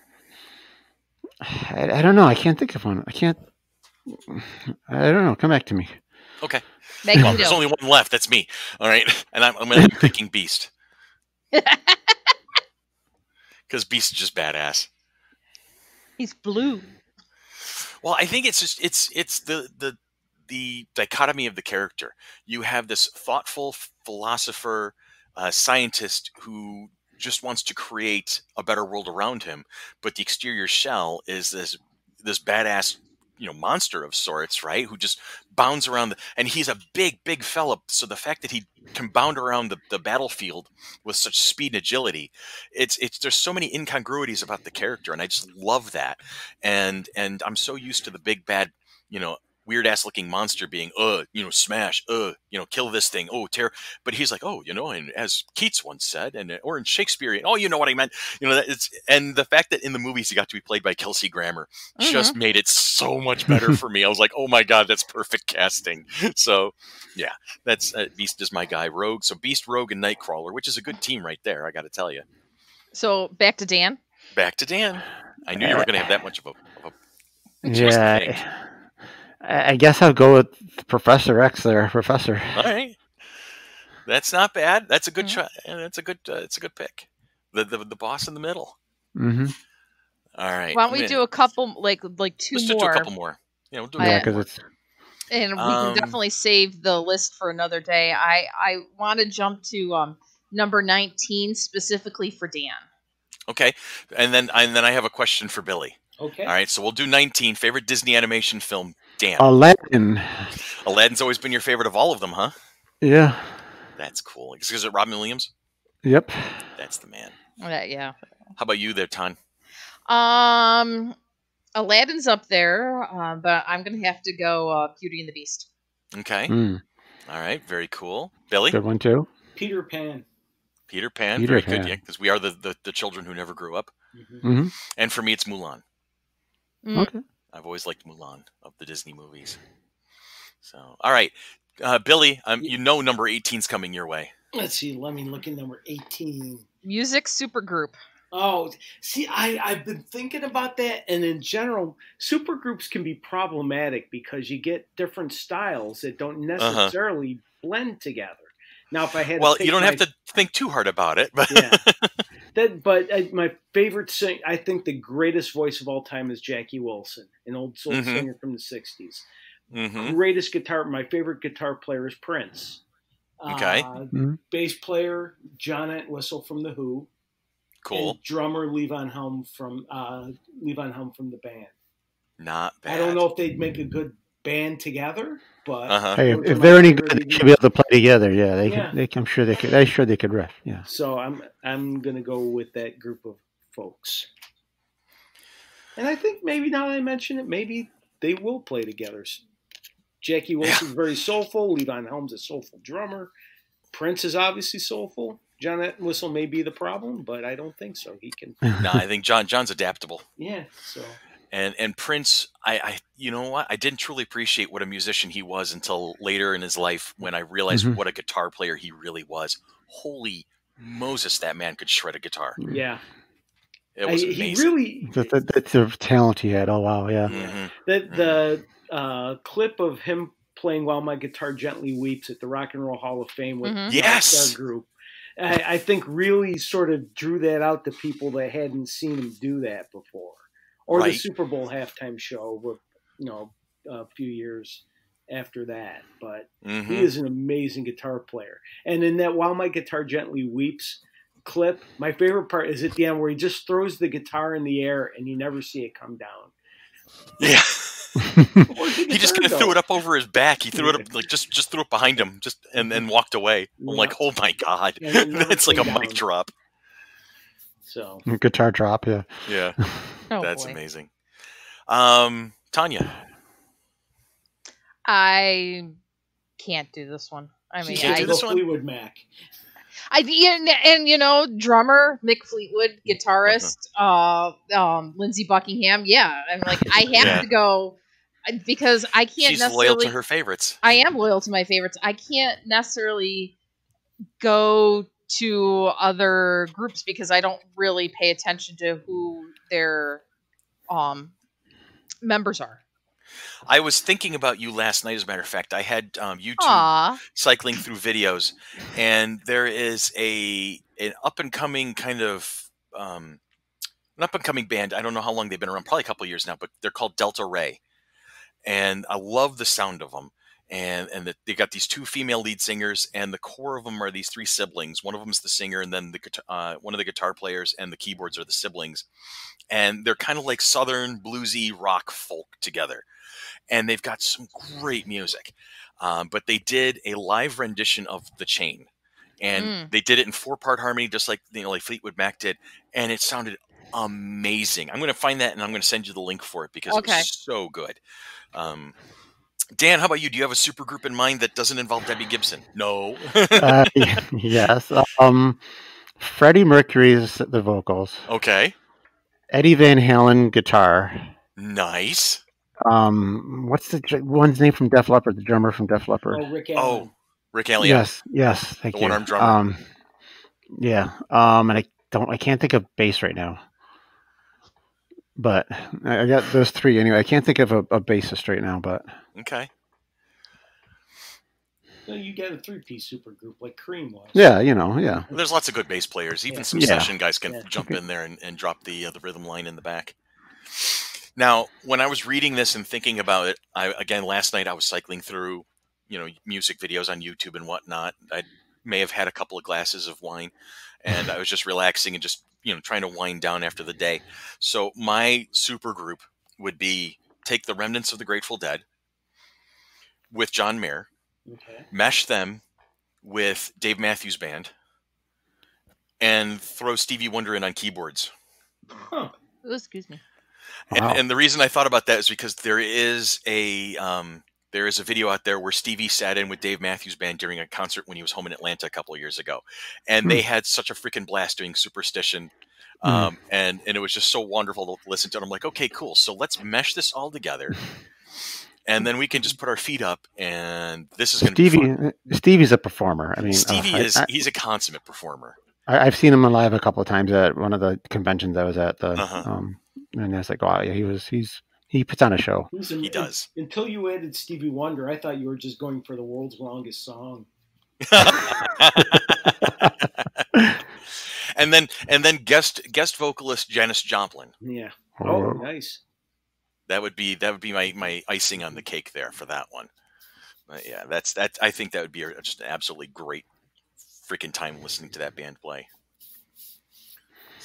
I, I don't know. I can't think of one. I can't. I don't know. Come back to me. Okay. Well, there's only one left. That's me. All right. And I'm, I'm going to be picking Beast. Because Beast is just badass. He's blue. Well, I think it's just it's it's the the the dichotomy of the character. You have this thoughtful philosopher, uh, scientist who just wants to create a better world around him, but the exterior shell is this this badass you know monster of sorts, right? Who just bounds around the and he's a big big fella. So the fact that he can bound around the, the battlefield with such speed and agility, it's it's there's so many incongruities about the character, and I just love that and and I'm so used to the big bad, you know, weird ass looking monster being uh you know smash uh you know kill this thing oh tear but he's like oh you know and as keats once said and or in shakespeare oh you know what i meant you know that it's and the fact that in the movies he got to be played by kelsey grammer just made it so much better for me i was like oh my god that's perfect casting so yeah that's uh, beast is my guy rogue so beast rogue and nightcrawler which is a good team right there i gotta tell you So back to Dan. back to dan i knew you were gonna have that much of a, of a choice to. Yeah. I I guess I'll go with Professor X there, Professor. All right, that's not bad. That's a good Mhm. try. That's a good. Uh, it's a good pick. The, the the boss in the middle. hmm All right. Why don't we I'm do a couple, like like 2 Let's just more, do a couple more. Yeah, we'll do. a Yeah. Yeah, because it's and we Um, can definitely save the list for another day. I I want to jump to um number nineteen specifically for Dan. Okay, and then and then I have a question for Billy. Okay. All right, so we'll do 19 favorite Disney animation film. Dan, Oh. Aladdin. Aladdin's always been your favorite of all of them, huh? Yeah. That's cool. Is it Robin Williams? Yep. That's the man. Uh, yeah. How about you there, Ton? Um, Aladdin's up there, uh, but I'm gonna have to go uh, Beauty and the Beast. Okay. Mm, All right. Very cool. Billy, good one too. Peter Pan. Peter Pan. Peter very good. Yeah, because we are the, the the children who never grew up. Mhm. hmm And for me, it's Mulan. Mm. Okay. I've always liked Mulan of the Disney movies. So, all right, uh, Billy, um, you know number 18's coming your way. Let's see. Let me look at number 18. Music supergroup. Oh, see, I, I've been thinking about that, and in general, supergroups can be problematic because you get different styles that don't Uh-huh. necessarily blend together. Now, if I had, Well, pick you don't my- have to think too hard about it, but yeah. That, but uh, my favorite sing, I think the greatest voice of all time is Jackie Wilson, an old soul Mhm. singer from the '60s. hmm Greatest guitar. My favorite guitar player is Prince. Okay. Uh, Mhm. Bass player John Entwistle from the Who. cool, And drummer Levon Helm from uh, Levon Helm from the band. not bad. I don't know if they'd make a good band together, but Uh-huh. Hey, if, those if they're any good, they should be able to play together. Yeah, they, Yeah. Can, they. I'm sure they could. I'm sure they could riff. Yeah. So I'm I'm gonna go with that group of folks. And I think maybe now that I mention it, maybe they will play together. Jackie Wilson's very soulful. Levon Helm's a soulful drummer. Prince is obviously soulful. John Entwistle may be the problem, but I don't think so. He can, no, I think John John's adaptable. yeah. So And and Prince, I, I you know what? I didn't truly appreciate what a musician he was until later in his life when I realized Mhm. what a guitar player he really was. Holy Moses, that man could shred a guitar. yeah, It I, was he amazing. really That, that, that's the talent he had. Oh wow. Yeah. Mhm. the the uh, clip of him playing "While My Guitar Gently Weeps" at the Rock and Roll Hall of Fame with Mhm. Yes! Rockstar Group. I, I think really sort of drew that out to people that hadn't seen him do that before, or the Super Bowl halftime show, with you know a few years after that. But Mhm. he is an amazing guitar player, and in that "While My Guitar Gently Weeps" clip, my favorite part is at the end where he just throws the guitar in the air and you never see it come down. Yeah. He just kind of threw it up over his back. He threw it up like just just threw it behind him, just and then walked away. I'm like, oh my god, And that's like a came mic drop. So Guitar drop. Yeah. Yeah, Oh, that's boy. amazing. Um, Tanya, I can't do this one. I mean, can't I, do this one? Fleetwood Mac. I and, and you know, drummer Mick Fleetwood, guitarist uh, um, Lindsey Buckingham. Yeah, I'm like, I have Yeah. to go because I can't she's necessarily. loyal to her favorites. I am loyal to my favorites. I can't necessarily go to other groups because I don't really pay attention to who their um members are. I was thinking about you last night. As a matter of fact, I had um, YouTube Aw, cycling through videos, and there is a an up and coming kind of um, an up and coming band. I don't know how long they've been around, probably a couple years now, but they're called Delta Rae, and I love the sound of them. And and the, they got these two female lead singers, and the core of them are these three siblings. One of them is the singer, and then the uh, one of the guitar players and the keyboards are the siblings, and they're kind of like southern bluesy rock folk together, and they've got some great music. Um, but they did a live rendition of The Chain, and Mm. they did it in four part harmony, just like you know, like Fleetwood Mac did, and it sounded amazing. I'm going to find that and I'm going to send you the link for it because it Okay. was so good. Um, Dan, how about you? Do you have a super group in mind that doesn't involve Debbie Gibson? No. Uh, yes. Um, Freddie Mercury's the vocals. okay. Eddie Van Halen guitar. Nice. Um, what's the one's name from Def Leppard? The drummer from Def Leppard. Oh, Rick Oh, Rick Allen. Yes, yes. Thank The you. one-armed drummer. Um, yeah. Um, and I don't. I can't think of bass right now. But I I got those three anyway. I can't think of a, a bassist right now. But Okay. No, you got a three-piece super group like Cream was. yeah, you know, yeah. Well, there's lots of good bass players. Even Yeah. some Yeah. session guys can Yeah. jump in there and, and drop the uh, the rhythm line in the back. Now, when I was reading this and thinking about it, I again last night I was cycling through, you know, music videos on YouTube and whatnot. I may have had a couple of glasses of wine, and I was just relaxing and just you know trying to wind down after the day. So my super group would be take the remnants of the Grateful Dead with John Mayer, Okay. mesh them with Dave Matthews Band, and throw Stevie Wonder in on keyboards. Huh. Ooh, excuse me. Wow. And, and the reason I thought about that is because there is a um, there is a video out there where Stevie sat in with Dave Matthews Band during a concert when he was home in Atlanta a couple of years ago, and they had such a freaking blast doing Superstition. Hmm. Um, and and it was just so wonderful to listen to. And I'm like, okay, cool. So let's mesh this all together, and then we can just put our feet up, and this is going to be Stevie, fun. uh, Stevie's a performer. I mean, uh, Stevie I, is I, he's a consummate performer. I, I've seen him live a couple of times at one of the conventions I was at. The Uh-huh. um, and I was like, wow, yeah, he was. He's he puts on a show. Who's an- He does. Until you added Stevie Wonder, I thought you were just going for the world's longest song. and then and then guest guest vocalist Janis Joplin. Yeah. Oh, Oh, nice. That would be that would be my my icing on the cake there for that one. But yeah, that's that. I think that would be just an absolutely great freaking time listening to that band play.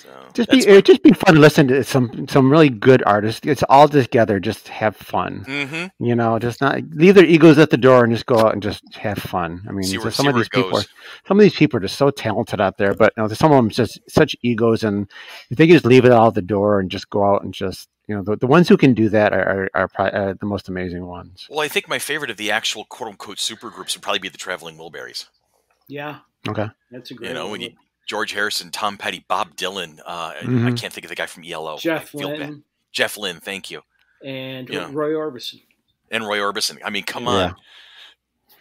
So just be it just be fun to listen to some some really good artists. It's all together. Just have fun. Mm-hmm. You know, just not leave their egos at the door and just go out and just have fun. I mean, where, some of these people, are, some of these people are just so talented out there. But you know, some of them just such egos, and if they can just leave it all at the door and just go out and just you know, the, the ones who can do that are are, are, probably, are the most amazing ones. Well, I think my favorite of the actual quote unquote super groups would probably be the Traveling Wilburys. Yeah. Okay. That's a great You know, one. when you George Harrison, Tom Petty, Bob Dylan. Uh, I Mhm. can't think of the guy from ELO. Jeff feel bad. Lynne Jeff Lynne, thank you, and Yeah. Roy Orbison. and Roy Orbison. I mean, come Yeah. on,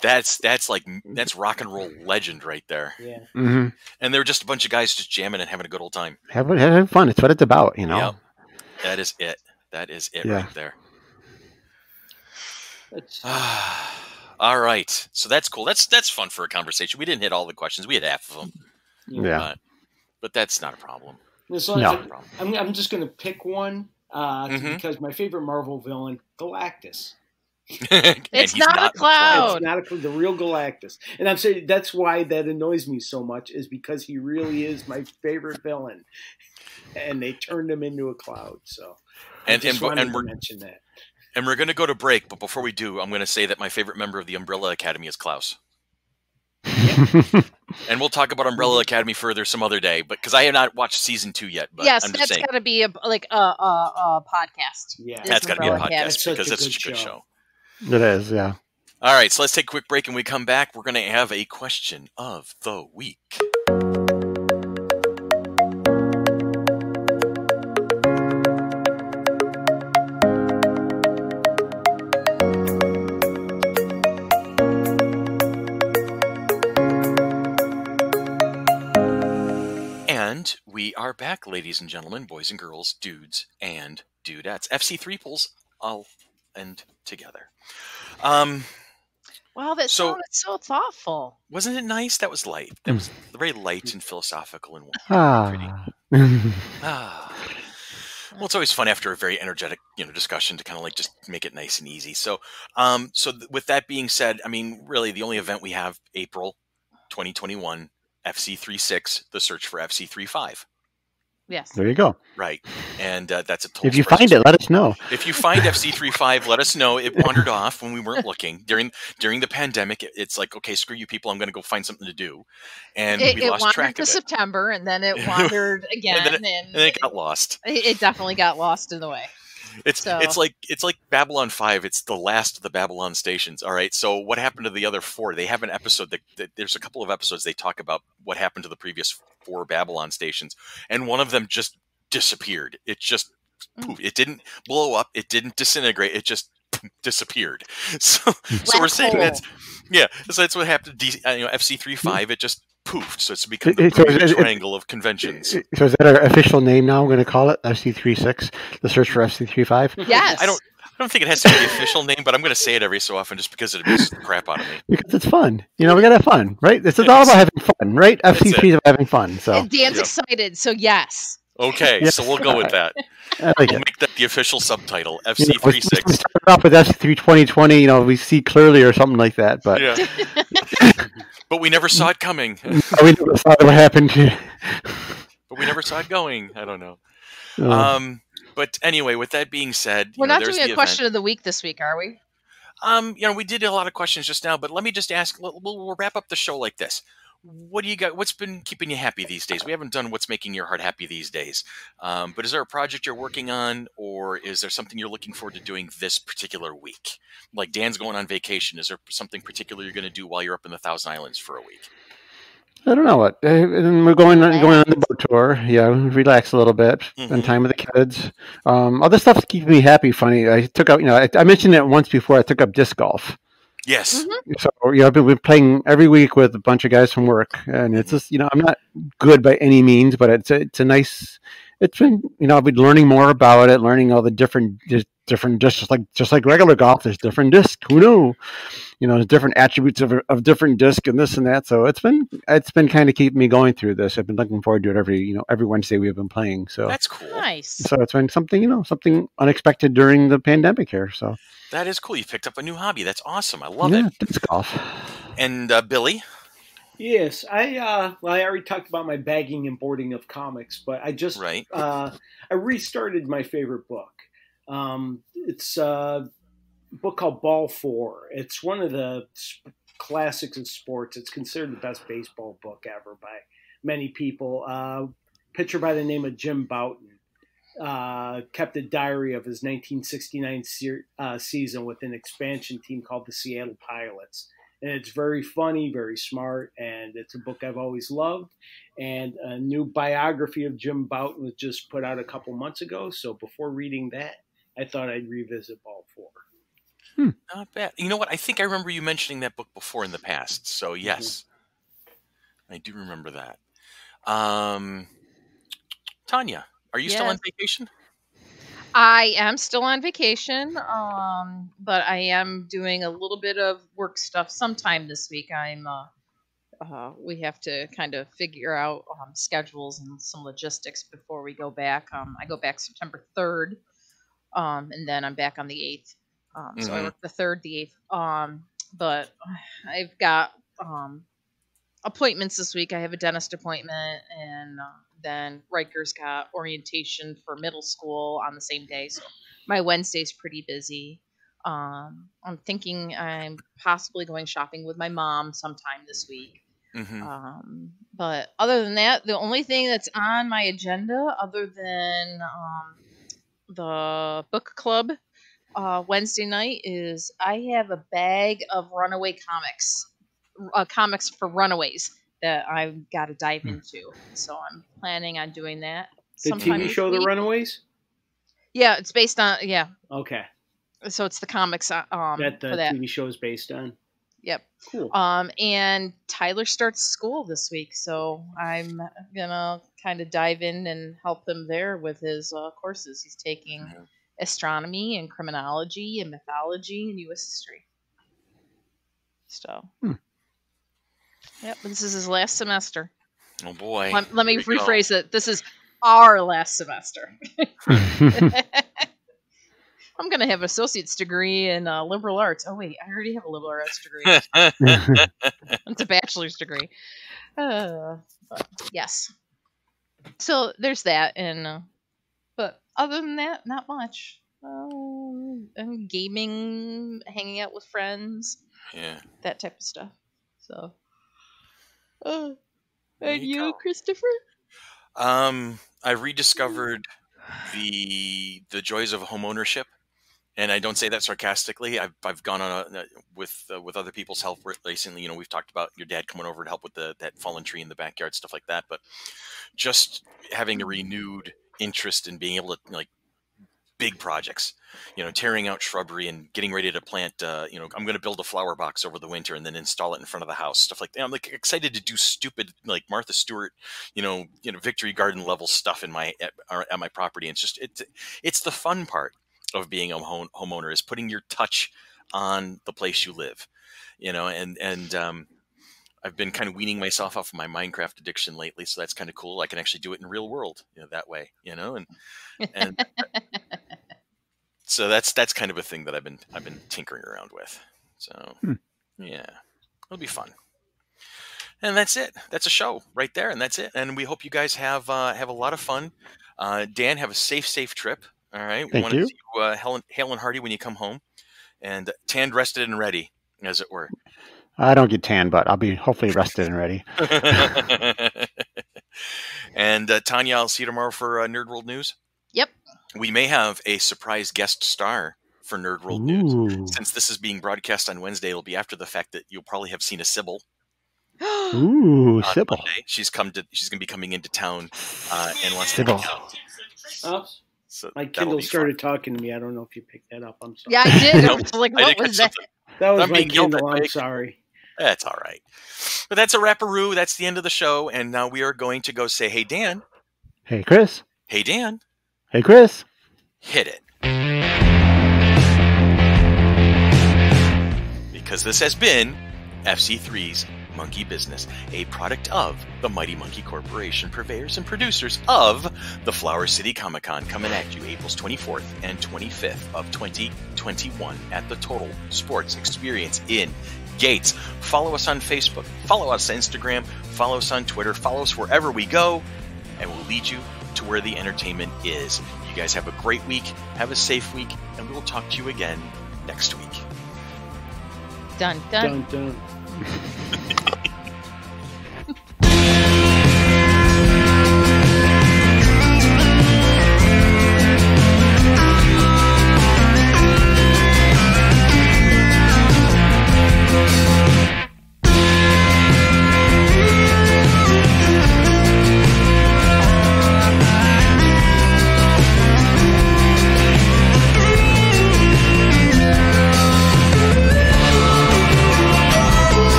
that's that's like that's rock and roll legend right there. Yeah. hmm And they're just a bunch of guys just jamming and having a good old time. Have, have fun. It's what it's about. You know. Yep. That is it. That is it Yeah. right there. That's all right. So that's cool. That's that's fun for a conversation. We didn't hit all the questions. We had half of them. Yeah. But, but that's not a problem. as long No. as I, I'm, I'm just going to pick one uh, Mhm. because my favorite Marvel villain, Galactus. It's he's not a cloud. It's not a, the real Galactus, and I'm saying that's why that annoys me so much is because he really is my favorite villain, and they turned him into a cloud. So, I And just and, wanted and to we're mention that. and we're going to go to break. But before we do, I'm going to say that my favorite member of the Umbrella Academy is Klaus. And we'll talk about Umbrella Academy further some other day. But because I have not watched season two yet. But yes, I'm just that's saying got to be a like a, a, a podcast. Yeah, that's got to be a podcast That's because a that's good such a good show. show. it is. Yeah. All right, so let's take a quick break. and we come back, we're going to have a question of the week. And we are back, ladies and gentlemen, boys and girls, dudes and dudettes. FC3 pulls all and together. Um, Wow, that So- sounded so thoughtful. wasn't it nice? That was light. That was very light and philosophical and Ah. ah. Well, it's always fun after a very energetic, you know, discussion to kind of like just make it nice and easy. So, um, so th- with that being said, I mean, really, the only event we have April 2021 FC36, the search for FC35, Yes. there you go. right? And uh, that's a total. If you spread- find it, let us know. if you find FC35, let us know. It wandered off when we weren't looking during during the pandemic. it- It's like, okay, screw you people. I'm going to go find something to do, and it, we it lost track of it. September and then it wandered again then and, And then it got lost. it, it definitely got lost in the way. It's So- it's like it's like Babylon Five. It's the last of the Babylon stations. All right. So what happened to the other four? They have an episode that, that there's a couple of episodes they talk about what happened to the previous four Babylon stations, and one of them just disappeared. It just Mm. poof. It didn't blow up. It didn't disintegrate. It just disappeared. So so we're saying hole. that's yeah. So that's what happened. to D, uh, you know, FC three five. It just poofed. So it's become It- the it- so it- Bermuda it- Triangle of conventions. So is that our official name now? I'm going to call it FC36, the search for FC35, Yes. I don't. I don't think it has to be the official name, but I'm going to say it every so often just because it abuses the crap out of me. because it's fun. You know, we got to have fun, right? This is Yeah, all about having fun, right? That's FC3 is about having fun. So And Dan's Yep. excited, so yes. Okay, Yes. so we'll go with that. Like We'll it. make that the official subtitle, You know, we, we FC36. started off with FC3 2020, you know, we see clearly or something like that, but Yeah. but we never saw it coming. we never saw what happened. To, But we never saw it going. I don't know. uh, Um, but anyway, with that being said, We're know, not doing a the question of the week this week, are we? Um, you know, we did a lot of questions just now, but let me just ask. We'll, we'll we'll wrap up the show like this. What do you got? What's been keeping you happy these days? We haven't done what's making your heart happy these days. Um, but is there a project you're working on, or is there something you're looking forward to doing this particular week? Like Dan's going on vacation. Is there something particular you're going to do while you're up in the Thousand Islands for a week? I don't know what. Uh, and we're going on, going on the boat tour. Yeah, relax a little bit, Mhm. spend time with the kids. Um, other stuff's keeping me happy. Funny, I took up. You know, I, I mentioned it once before. I took up disc golf. Yes. Mm-hmm. So you know, I've been, been playing every week with a bunch of guys from work, and it's just you know I'm not good by any means, but it's a, it's a nice. It's been you know I've been learning more about it, learning all the different just different just, just like just like regular golf. There's different discs. Who knew? You know, different attributes of of different disc and this and that. So it's been it's been kind of keeping me going through this. I've been looking forward to it every you know every Wednesday we've been playing. So That's cool. Nice. so it's been something you know something unexpected during the pandemic here. So That is cool. You picked up a new hobby. That's awesome. I love yeah, it. disc golf. And uh, Billy, Yes, I uh, well, I already talked about my bagging and boarding of comics, but I just right? uh, I restarted my favorite book. Um, it's uh, a book called Ball Four. It's one of the classics of sports. It's considered the best baseball book ever by many people. Uh, pitcher by the name of Jim Bouton uh, kept a diary of his 1969 se- uh, season with an expansion team called the Seattle Pilots. And it's very funny, very smart, and it's a book I've always loved. And a new biography of Jim Bouton was just put out a couple months ago. So before reading that, I thought I'd revisit Ball Four. Not bad. You know what? I think I remember you mentioning that book before in the past. So yes, I do remember that. Um, Tanya, are you still on vacation? I am still on vacation, um, but I am doing a little bit of work stuff sometime this week. I'm uh, uh, we have to kind of figure out um, schedules and some logistics before we go back. Um, I go back September third, um, and then I'm back on the eighth. Um, so I Mhm. work the third, the eighth. Um, but I've got um, appointments this week. I have a dentist appointment, and uh, then Riker's got orientation for middle school on the same day. So my Wednesday's pretty busy. Um, I'm thinking I'm possibly going shopping with my mom sometime this week. hmm Um, but other than that, the only thing that's on my agenda, other than um, the book club uh, Wednesday night, is I have a bag of Runaway comics, uh, comics for Runaways that I've got to dive Hmm. into. So I'm planning on doing that. The TV show, The. Runaways. Yeah, it's based on yeah. Okay, So it's the comics uh, um, that the that. TV show is based on. Yep. Cool. Um, and Tyler starts school this week, so I'm gonna kind of dive in and help him there with his uh, courses. He's taking Mhm. Astronomy and criminology and mythology and U.S. history. So, Hmm. yep, this is his last semester. Oh boy. Let, let me Here go. rephrase it. This is our last semester. I'm gonna have an associate's degree in uh, liberal arts. Oh wait, I already have a liberal arts degree. it's a bachelor's degree. Uh, but yes. So there's that, and uh, but other than that, not much. Um, and gaming, hanging out with friends, yeah. that type of stuff. So, uh, and you you. Christopher? Um, I rediscovered the the joys of home ownership, and I don't say that sarcastically. I've I've gone on a, with uh, with other people's help recently. You know, we've talked about your dad coming over to help with the that fallen tree in the backyard, stuff like that. But just having a renewed interest in being able to like big projects you know tearing out shrubbery and getting ready to plant uh, you know i'm going to build a flower box over the winter and then install it in front of the house stuff like that. I'm like excited to do stupid like martha stewart you know you know victory garden level stuff in my at, at my property. And it's just it's it's the fun part of being a home, homeowner is putting your touch on the place you live you know and and um I've been kind of weaning myself off of my Minecraft addiction lately, so that's kind of cool. I can actually do it in real world, you know, that way, you know, and and so that's that's kind of a thing that I've been I've been tinkering around with. So hmm. yeah, it'll be fun. And that's it. That's a show right there, and that's it. And we hope you guys have uh, have a lot of fun. Uh, Dan, have a safe, safe trip. All right. Thank we you. See you uh, Helen, Helen Hardy when you come home, and tanned, rested, and ready, as it were. I don't get tan, but I'll be hopefully rested and ready. and uh, Tanya, I'll see you tomorrow for uh, Nerd World News. Yep. We may have a surprise guest star for Nerd World Ooh. News. Since this is being broadcast on Wednesday, it'll be after the fact that you'll probably have seen a Sybil. Ooh, Sybil. Monday. She's come to. She's going to be coming into town uh, and wants Sybil. to. hang out. Oops. So My Kindle be started talking to me. I don't know if you picked that up. I'm sorry. Yeah, I did. I was like, what think was that? something- That was I'm my Kindle. I'm sorry. That's all right. But that's a wrapperoo. That's the end of the show. And now we are going to go say, "Hey Dan, Hey, Chris. hey Dan, Hey, Chris. hit it." Because this has been FC3's Monkey Business, a product of the Mighty Monkey Corporation, purveyors and producers of the Flower City Comic Con, coming at you April 24th and 25th of 2021 at the Total Sports Experience in Gates. Follow us on Facebook, follow us on Instagram, follow us on Twitter, follow us wherever we go, and we'll lead you to where the entertainment is. You guys have a great week, have a safe week, and we'll talk to you again next week. Dun dun. Dun, dun.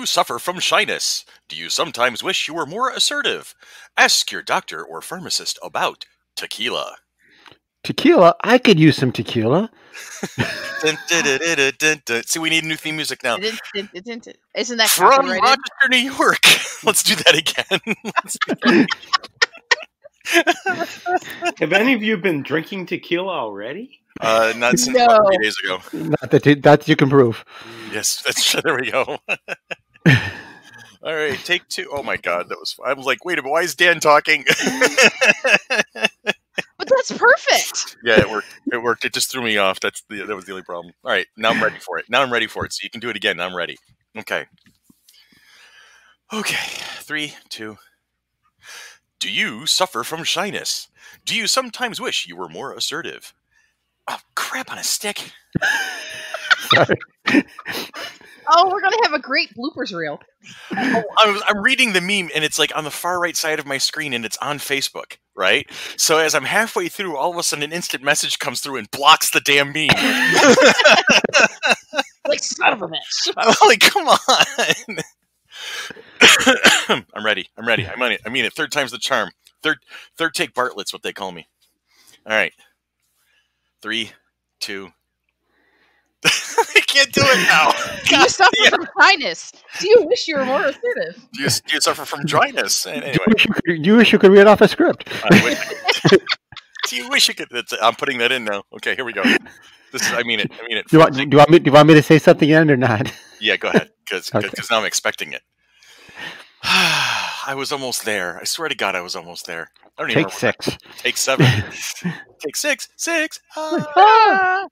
you suffer from shyness? Do you sometimes wish you were more assertive? Ask your doctor or pharmacist about tequila. Tequila. I could use some tequila. Dun, dun, dun. See, we need new theme music now. Isn't that From? Rochester, New York. Let's do that again. Let's do that. Have any of you been drinking tequila already? uh, not since No. about three days ago. Not that, that you can prove. Yes, that's there we go. All right, take two. Oh my god, that was. I was like, wait a minute, why is Dan talking? But that's perfect. yeah, it worked. It worked. It just threw me off. That's the that was the only problem. All right, now I'm ready for it. Now I'm ready for it. So you can do it again. Now I'm ready. Okay. Okay. Three, two. Do you suffer from shyness? Do you sometimes wish you were more assertive? Oh, crap on a stick. Sorry. Oh, we're gonna have a great bloopers reel. Oh, I was, I'm reading the meme and it's like on the far right side of my screen and it's on Facebook, right? So as I'm halfway through, all of a sudden an instant message comes through and blocks the damn meme. Like son of a bitch. I'm like, come on. I'm ready. I'm ready. I mean it. I mean it. Third time's the charm. Third third take Bartlett's what they call me. All right. Three, two. I can't do it now. Do you suffer damn. from shyness? Do you wish you were more assertive? Do you, do you suffer from dryness? And You Anyway, wish you, could, you wish you could read off a script. do you wish you could? I'm putting that in now. Okay, here we go. This is, I mean it. I mean it. Do you, want, do, you want me, do you want me to say something in or not? Yeah, go ahead, because Okay. now I'm expecting it. I was almost there. I swear to God, I was almost there. I don't even Take remember. six. Take seven. Take six. Six. Ah. Ah!